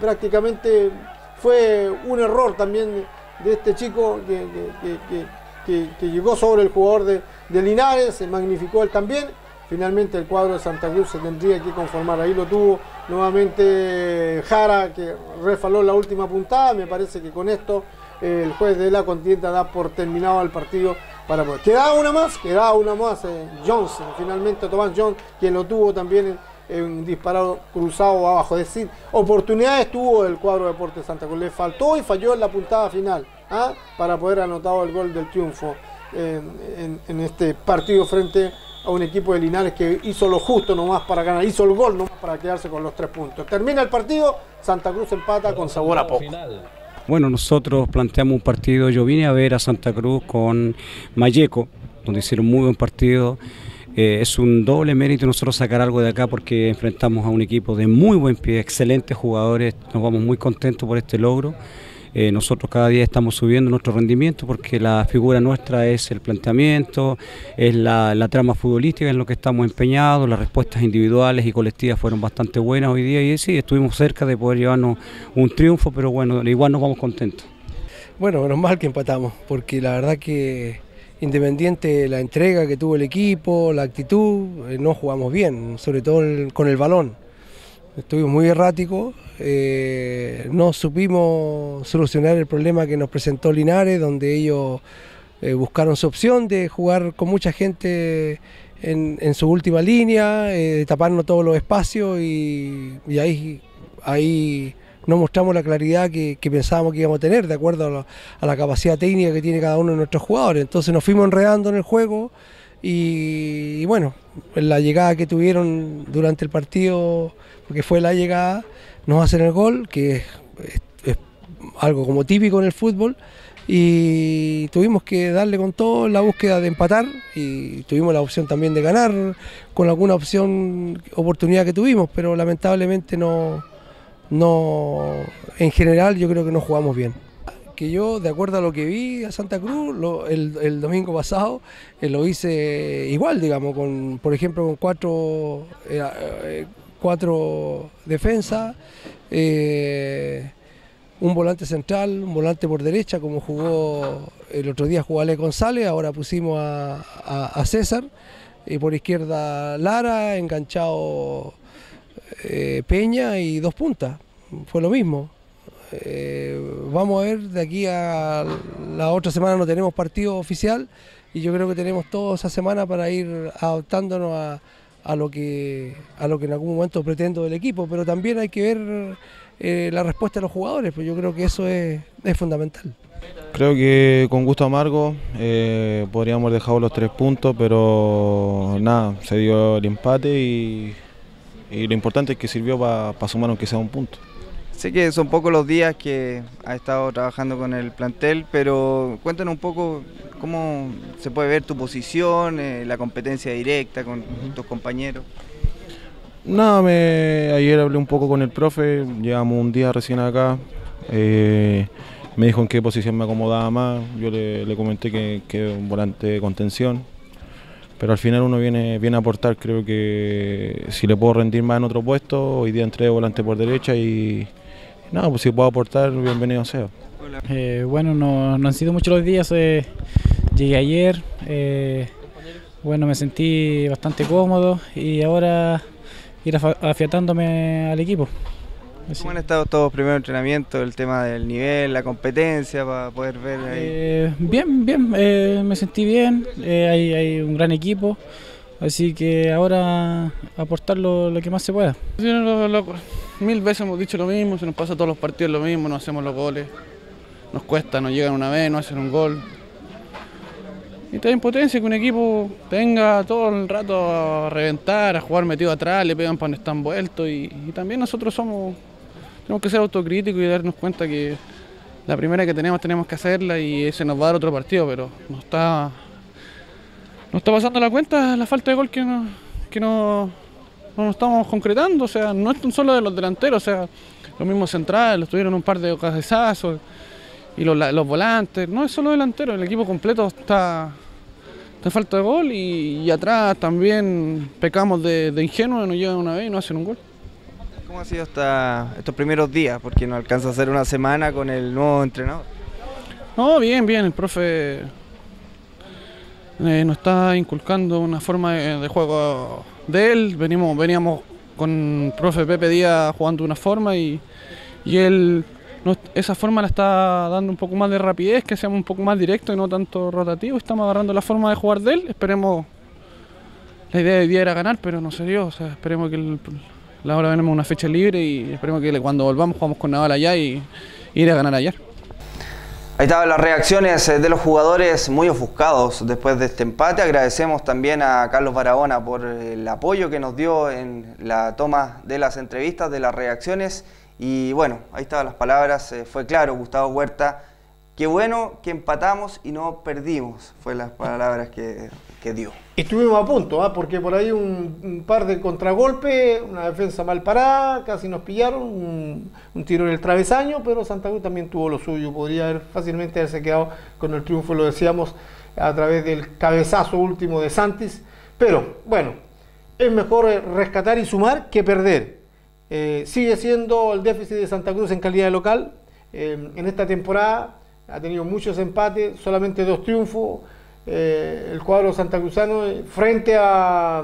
prácticamente fue un error también de este chico que que, llegó sobre el jugador de, Linares, se magnificó él también. Finalmente el cuadro de Santa Cruz se tendría que conformar. Ahí lo tuvo nuevamente Jara, que refaló la última puntada. Me parece que con esto el juez de la contienda da por terminado el partido para poder. Quedaba una más, quedaba una más. Eh, Johnson, finalmente Tomás Johnson, quien lo tuvo también en, un disparado cruzado abajo. Es decir, oportunidades tuvo el cuadro de Deportes Santa Cruz. Le faltó y falló en la puntada final. ¿Ah? para poder anotar el gol del triunfo en, este partido frente a un equipo de Linares que hizo lo justo nomás para ganar, hizo el gol nomás para quedarse con los tres puntos. Termina el partido, Santa Cruz empata con sabor a poco. Bueno, nosotros planteamos un partido, yo vine a ver a Santa Cruz con Mayeco, donde hicieron muy buen partido. Eh, es un doble mérito nosotros sacar algo de acá porque enfrentamos a un equipo de muy buen pie, excelentes jugadores, nos vamos muy contentos por este logro. Eh, nosotros cada día estamos subiendo nuestro rendimiento porque la figura nuestra es el planteamiento, es la, trama futbolística en lo que estamos empeñados, las respuestas individuales y colectivas fueron bastante buenas hoy día y sí, estuvimos cerca de poder llevarnos un triunfo, pero bueno, igual nos vamos contentos. Bueno, menos mal que empatamos, porque la verdad que independiente de la entrega que tuvo el equipo, la actitud, eh, no jugamos bien, sobre todo con el balón. Estuvimos muy erráticos, eh, no supimos solucionar el problema que nos presentó Linares, donde ellos eh, buscaron su opción de jugar con mucha gente en, su última línea, eh, de taparnos todos los espacios y, ahí, ahí no mostramos la claridad que, pensábamos que íbamos a tener, de acuerdo a la, capacidad técnica que tiene cada uno de nuestros jugadores. Entonces nos fuimos enredando en el juego y, y bueno, en la llegada que tuvieron durante el partido, porque fue la llegada, nos hacen el gol, que es, algo como típico en el fútbol, y tuvimos que darle con todo en la búsqueda de empatar y tuvimos la opción también de ganar con alguna opción, oportunidad que tuvimos, pero lamentablemente no, no, en general yo creo que no jugamos bien. Que yo, de acuerdo a lo que vi a Santa Cruz el, el domingo pasado, eh, lo hice igual, digamos, con, por ejemplo, con cuatro, eh, eh, cuatro defensas, eh, un volante central, un volante por derecha, como jugó el otro día jugó Ale González, ahora pusimos a César, y por izquierda Lara, enganchado eh, Peña y dos puntas, fue lo mismo. Eh, vamos a ver, de aquí a la otra semana no tenemos partido oficial y yo creo que tenemos toda esa semana para ir adaptándonos a, a lo que a lo que en algún momento pretendo del equipo, pero también hay que ver eh, la respuesta de los jugadores, pues yo creo que eso es, es fundamental. Creo que con gusto amargo eh, podríamos haber dejado los tres puntos, pero nada, se dio el empate y, y lo importante es que sirvió para sumar aunque sea un punto. Sé que son pocos los días que ha estado trabajando con el plantel, pero cuéntanos un poco cómo se puede ver tu posición, eh, la competencia directa con tus compañeros. Nada, me, ayer hablé un poco con el profe, llevamos un día recién acá, eh, me dijo en qué posición me acomodaba más, yo le, le comenté que, que un volante de contención, pero al final uno viene, viene a aportar, creo que si le puedo rendir más en otro puesto, hoy día entré de volante por derecha y nada, pues si puedo aportar, bienvenido sea. Eh, bueno, no, no han sido muchos los días. eh, llegué ayer. eh, bueno, me sentí bastante cómodo y ahora ir afiatándome al equipo. ¿Cómo han estado estos primeros entrenamientos, el tema del nivel, la competencia, para poder ver ahí? Eh, bien, bien, eh, me sentí bien. eh, hay, hay un gran equipo. Así que ahora aportar lo, lo que más se pueda. Mil veces hemos dicho lo mismo, se nos pasa todos los partidos lo mismo, no hacemos los goles. Nos cuesta, nos llegan una vez, no hacen un gol. Y está impotencia que un equipo tenga todo el rato a reventar, a jugar metido atrás, le pegan para donde están vueltos. Y, también nosotros somos, tenemos que ser autocríticos y darnos cuenta que la primera que tenemos tenemos que hacerla y ese nos va a dar otro partido, pero no está, no está pasando la cuenta la falta de gol que nos, que nos, no nos estamos concretando, o sea, no es tan solo de los delanteros, o sea, los mismos centrales, tuvieron un par de cabezazos y los, los volantes, no es solo delantero, el equipo completo está, está falta de gol y, y atrás también pecamos de, de ingenuos, nos llegan una vez y no hacen un gol. ¿Cómo ha sido hasta estos primeros días? Porque no alcanza a ser una semana con el nuevo entrenador. No, bien, bien, el profe eh, nos está inculcando una forma de, de juego de él. Venimos, veníamos con profe Pepe Díaz jugando una forma y, y él esa forma la está dando un poco más de rapidez, que seamos un poco más directos y no tanto rotativo. Estamos agarrando la forma de jugar de él. Esperemos, la idea de hoy día era ganar, pero no se dio. O sea, esperemos que la hora tenemos una fecha libre y esperemos que cuando volvamos jugamos con Naval allá y, y ir a ganar ayer. Ahí estaban las reacciones eh, de los jugadores muy ofuscados después de este empate. Agradecemos también a Carlos Barahona por el apoyo que nos dio en la toma de las entrevistas, de las reacciones. Y bueno, ahí estaban las palabras. eh, Fue claro, Gustavo Huerta Qué bueno que empatamos y no perdimos, fue las palabras que, que dio. Estuvimos a punto, ¿ah? porque por ahí un, par de contragolpes, una defensa mal parada, casi nos pillaron, un, tiro en el travesaño, pero Santa Cruz también tuvo lo suyo, podría fácilmente haberse quedado con el triunfo, lo decíamos, a través del cabezazo último de Santis, pero bueno, es mejor eh, rescatar y sumar que perder. Eh, sigue siendo el déficit de Santa Cruz en calidad de local, eh, en esta temporada ha tenido muchos empates, solamente dos triunfos, eh, el cuadro santacruzano eh, frente a, a,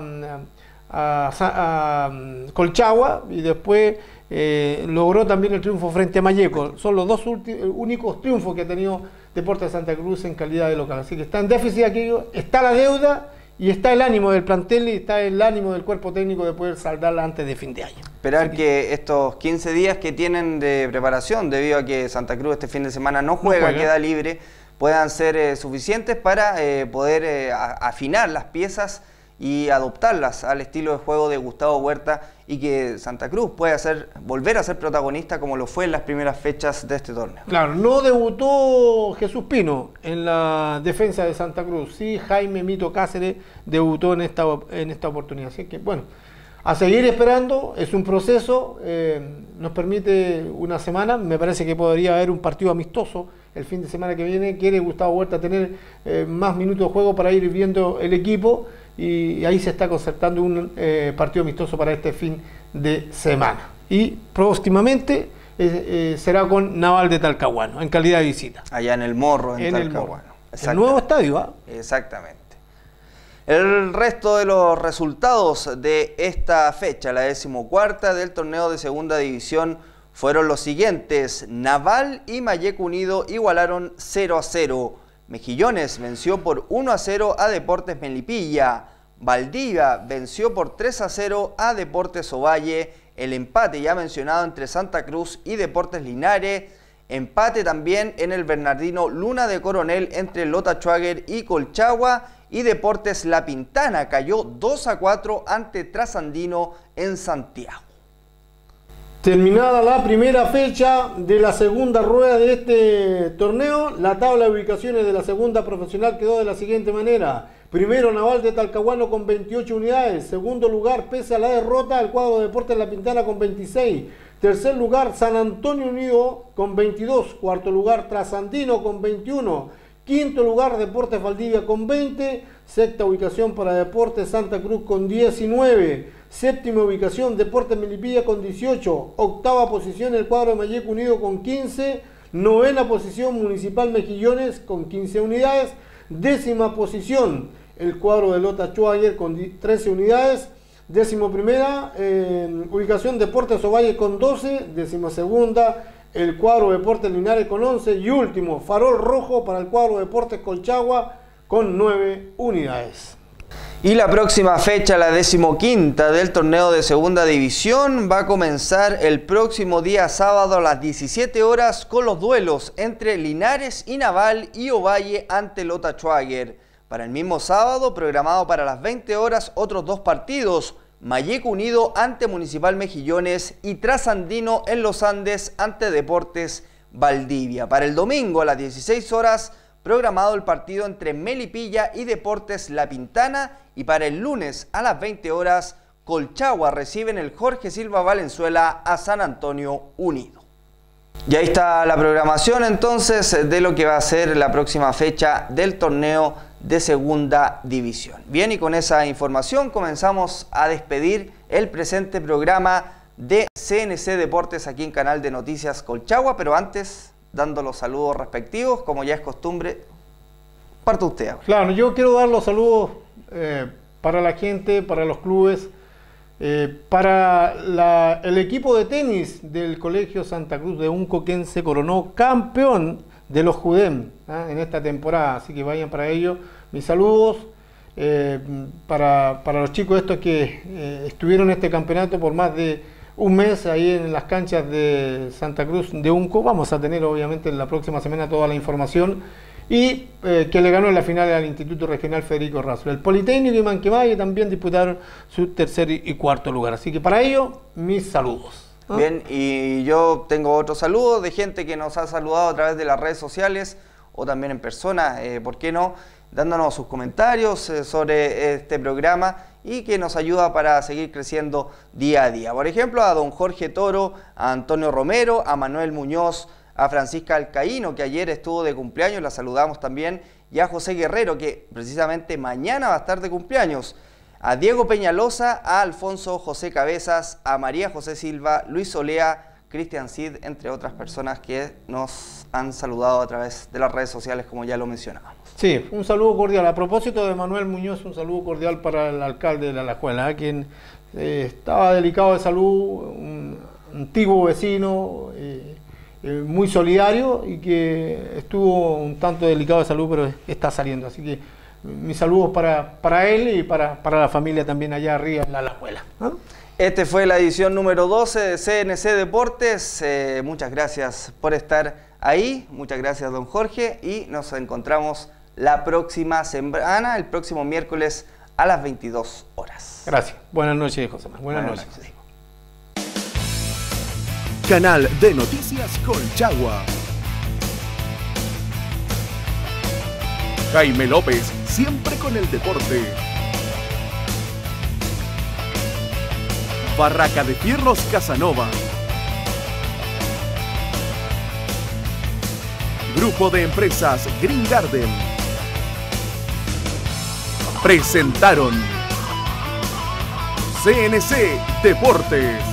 a, a Colchagua y después eh, logró también el triunfo frente a Mayeco. Son los dos únicos triunfos que ha tenido Deportes de Santa Cruz en calidad de local. Así que está en déficit aquello, está la deuda y está el ánimo del plantel y está el ánimo del cuerpo técnico de poder saldarla antes de fin de año. Esperar que estos 15 días que tienen de preparación, debido a que Santa Cruz este fin de semana no juega, juega. queda libre, puedan ser eh, suficientes para eh, poder eh, afinar las piezas y adoptarlas al estilo de juego de Gustavo Huerta y que Santa Cruz pueda ser, volver a ser protagonista como lo fue en las primeras fechas de este torneo. Claro, no debutó Jesús Pino en la defensa de Santa Cruz. Sí, Jaime Mito Cáceres debutó en esta, en esta oportunidad. Así que, bueno, a seguir esperando. Es un proceso. eh, nos permite una semana. Me parece que podría haber un partido amistoso el fin de semana que viene. Quiere Gustavo Huerta tener eh, más minutos de juego para ir viendo el equipo. Y ahí se está concertando un eh, partido amistoso para este fin de semana. Y próximamente eh, eh, será con Naval de Talcahuano, en calidad de visita. Allá en el Morro, en, En el Talcahuano. El nuevo estadio, ¿ah? Exactamente. El resto de los resultados de esta fecha, la decimocuarta del torneo de segunda división, fueron los siguientes. Naval y Mayeco Unido igualaron 0 a 0. Mejillones venció por 1 a 0 a Deportes Melipilla. Valdivia venció por 3 a 0 a Deportes Ovalle. El empate ya mencionado entre Santa Cruz y Deportes Linares. Empate también en el Bernardino Luna de Coronel entre Lota Schwager y Colchagua. Y Deportes La Pintana cayó 2 a 4 ante Trasandino en Santiago. Terminada la primera fecha de la segunda rueda de este torneo, la tabla de ubicaciones de la segunda profesional quedó de la siguiente manera. Primero Naval de Talcahuano con 28 unidades. Segundo lugar, pese a la derrota, el cuadro de Deportes La Pintana con 26. Tercer lugar, San Antonio Unido con 22. Cuarto lugar, Trasandino con 21. Quinto lugar, Deportes Valdivia con 20. Sexta ubicación para Deportes Santa Cruz con 19. Séptima ubicación, Deportes Melipilla con 18. Octava posición, el cuadro de Mayeco Unido con 15. Novena posición, Municipal Mejillones con 15 unidades. Décima posición, el cuadro de Lota Schwager con 13 unidades. Décimo primera, eh, ubicación Deportes Ovalle con 12. Décima segunda, el cuadro Deportes Linares con 11. Y último, Farol Rojo para el cuadro Deportes Colchagua con 9 unidades. Y la próxima fecha, la decimoquinta del torneo de segunda división, va a comenzar el próximo día sábado a las 17 horas con los duelos entre Linares y Naval y Ovalle ante Lota Schwager. Para el mismo sábado, programado para las 20 horas, otros dos partidos. Mayeco Unido ante Municipal Mejillones y Trasandino en los Andes ante Deportes Valdivia. Para el domingo a las 16 horas, programado el partido entre Melipilla y Deportes La Pintana y para el lunes a las 20 horas Colchagua reciben el Jorge Silva Valenzuela a San Antonio Unido. Y ahí está la programación entonces de lo que va a ser la próxima fecha del torneo de segunda división. Bien, y con esa información comenzamos a despedir el presente programa de CNC Deportes aquí en Canal de Noticias Colchagua, pero antes dando los saludos respectivos, como ya es costumbre, parte usted. Claro, yo quiero dar los saludos eh, para la gente, para los clubes, eh, para el equipo de tenis del Colegio Santa Cruz de Unco, quien se coronó campeón de los Judem ¿ah? en esta temporada. Así que vayan para ello. Mis saludos eh, para, para los chicos estos que estuvieron en este campeonato por más de un mes ahí en las canchas de Santa Cruz de Unco. Vamos a tener obviamente en la próxima semana toda la información. Y eh, que le ganó en la final al Instituto Regional Federico Razo. El Politécnico y Manquemayo también disputaron su tercer y cuarto lugar. Así que para ello, mis saludos. Bien, y yo tengo otro saludo de gente que nos ha saludado a través de las redes sociales o también en persona, eh, ¿por qué no? Dándonos sus comentarios eh, sobre este programa y que nos ayuda para seguir creciendo día a día. Por ejemplo, a don Jorge Toro, a Antonio Romero, a Manuel Muñoz, a Francisca Alcaíno, que ayer estuvo de cumpleaños, la saludamos también, y a José Guerrero, que precisamente mañana va a estar de cumpleaños a Diego Peñalosa, a Alfonso José Cabezas, a María José Silva, Luis Olea, Cristian Cid, entre otras personas que nos han saludado a través de las redes sociales, como ya lo mencionábamos. Sí, un saludo cordial. A propósito de Manuel Muñoz, un saludo cordial para el alcalde de la Alajuela, quien eh, estaba delicado de salud, un antiguo vecino, eh, eh, muy solidario y que estuvo un tanto delicado de salud, pero está saliendo. Así que mis saludos para, para él y para, para la familia también allá arriba en la Alajuela. Este fue la edición número 12 de CNC Deportes. Eh, muchas gracias por estar ahí. Muchas gracias, don Jorge. Y nos encontramos la próxima semana, el próximo miércoles a las 22 horas. Gracias. Buenas noches, José. Manuel. Buenas, Buenas noches. Canal de Noticias Colchagua. Jaime López, siempre con el deporte. Barraca de Fierros Casanova. Grupo de Empresas Green Garden. Presentaron CNC Deportes.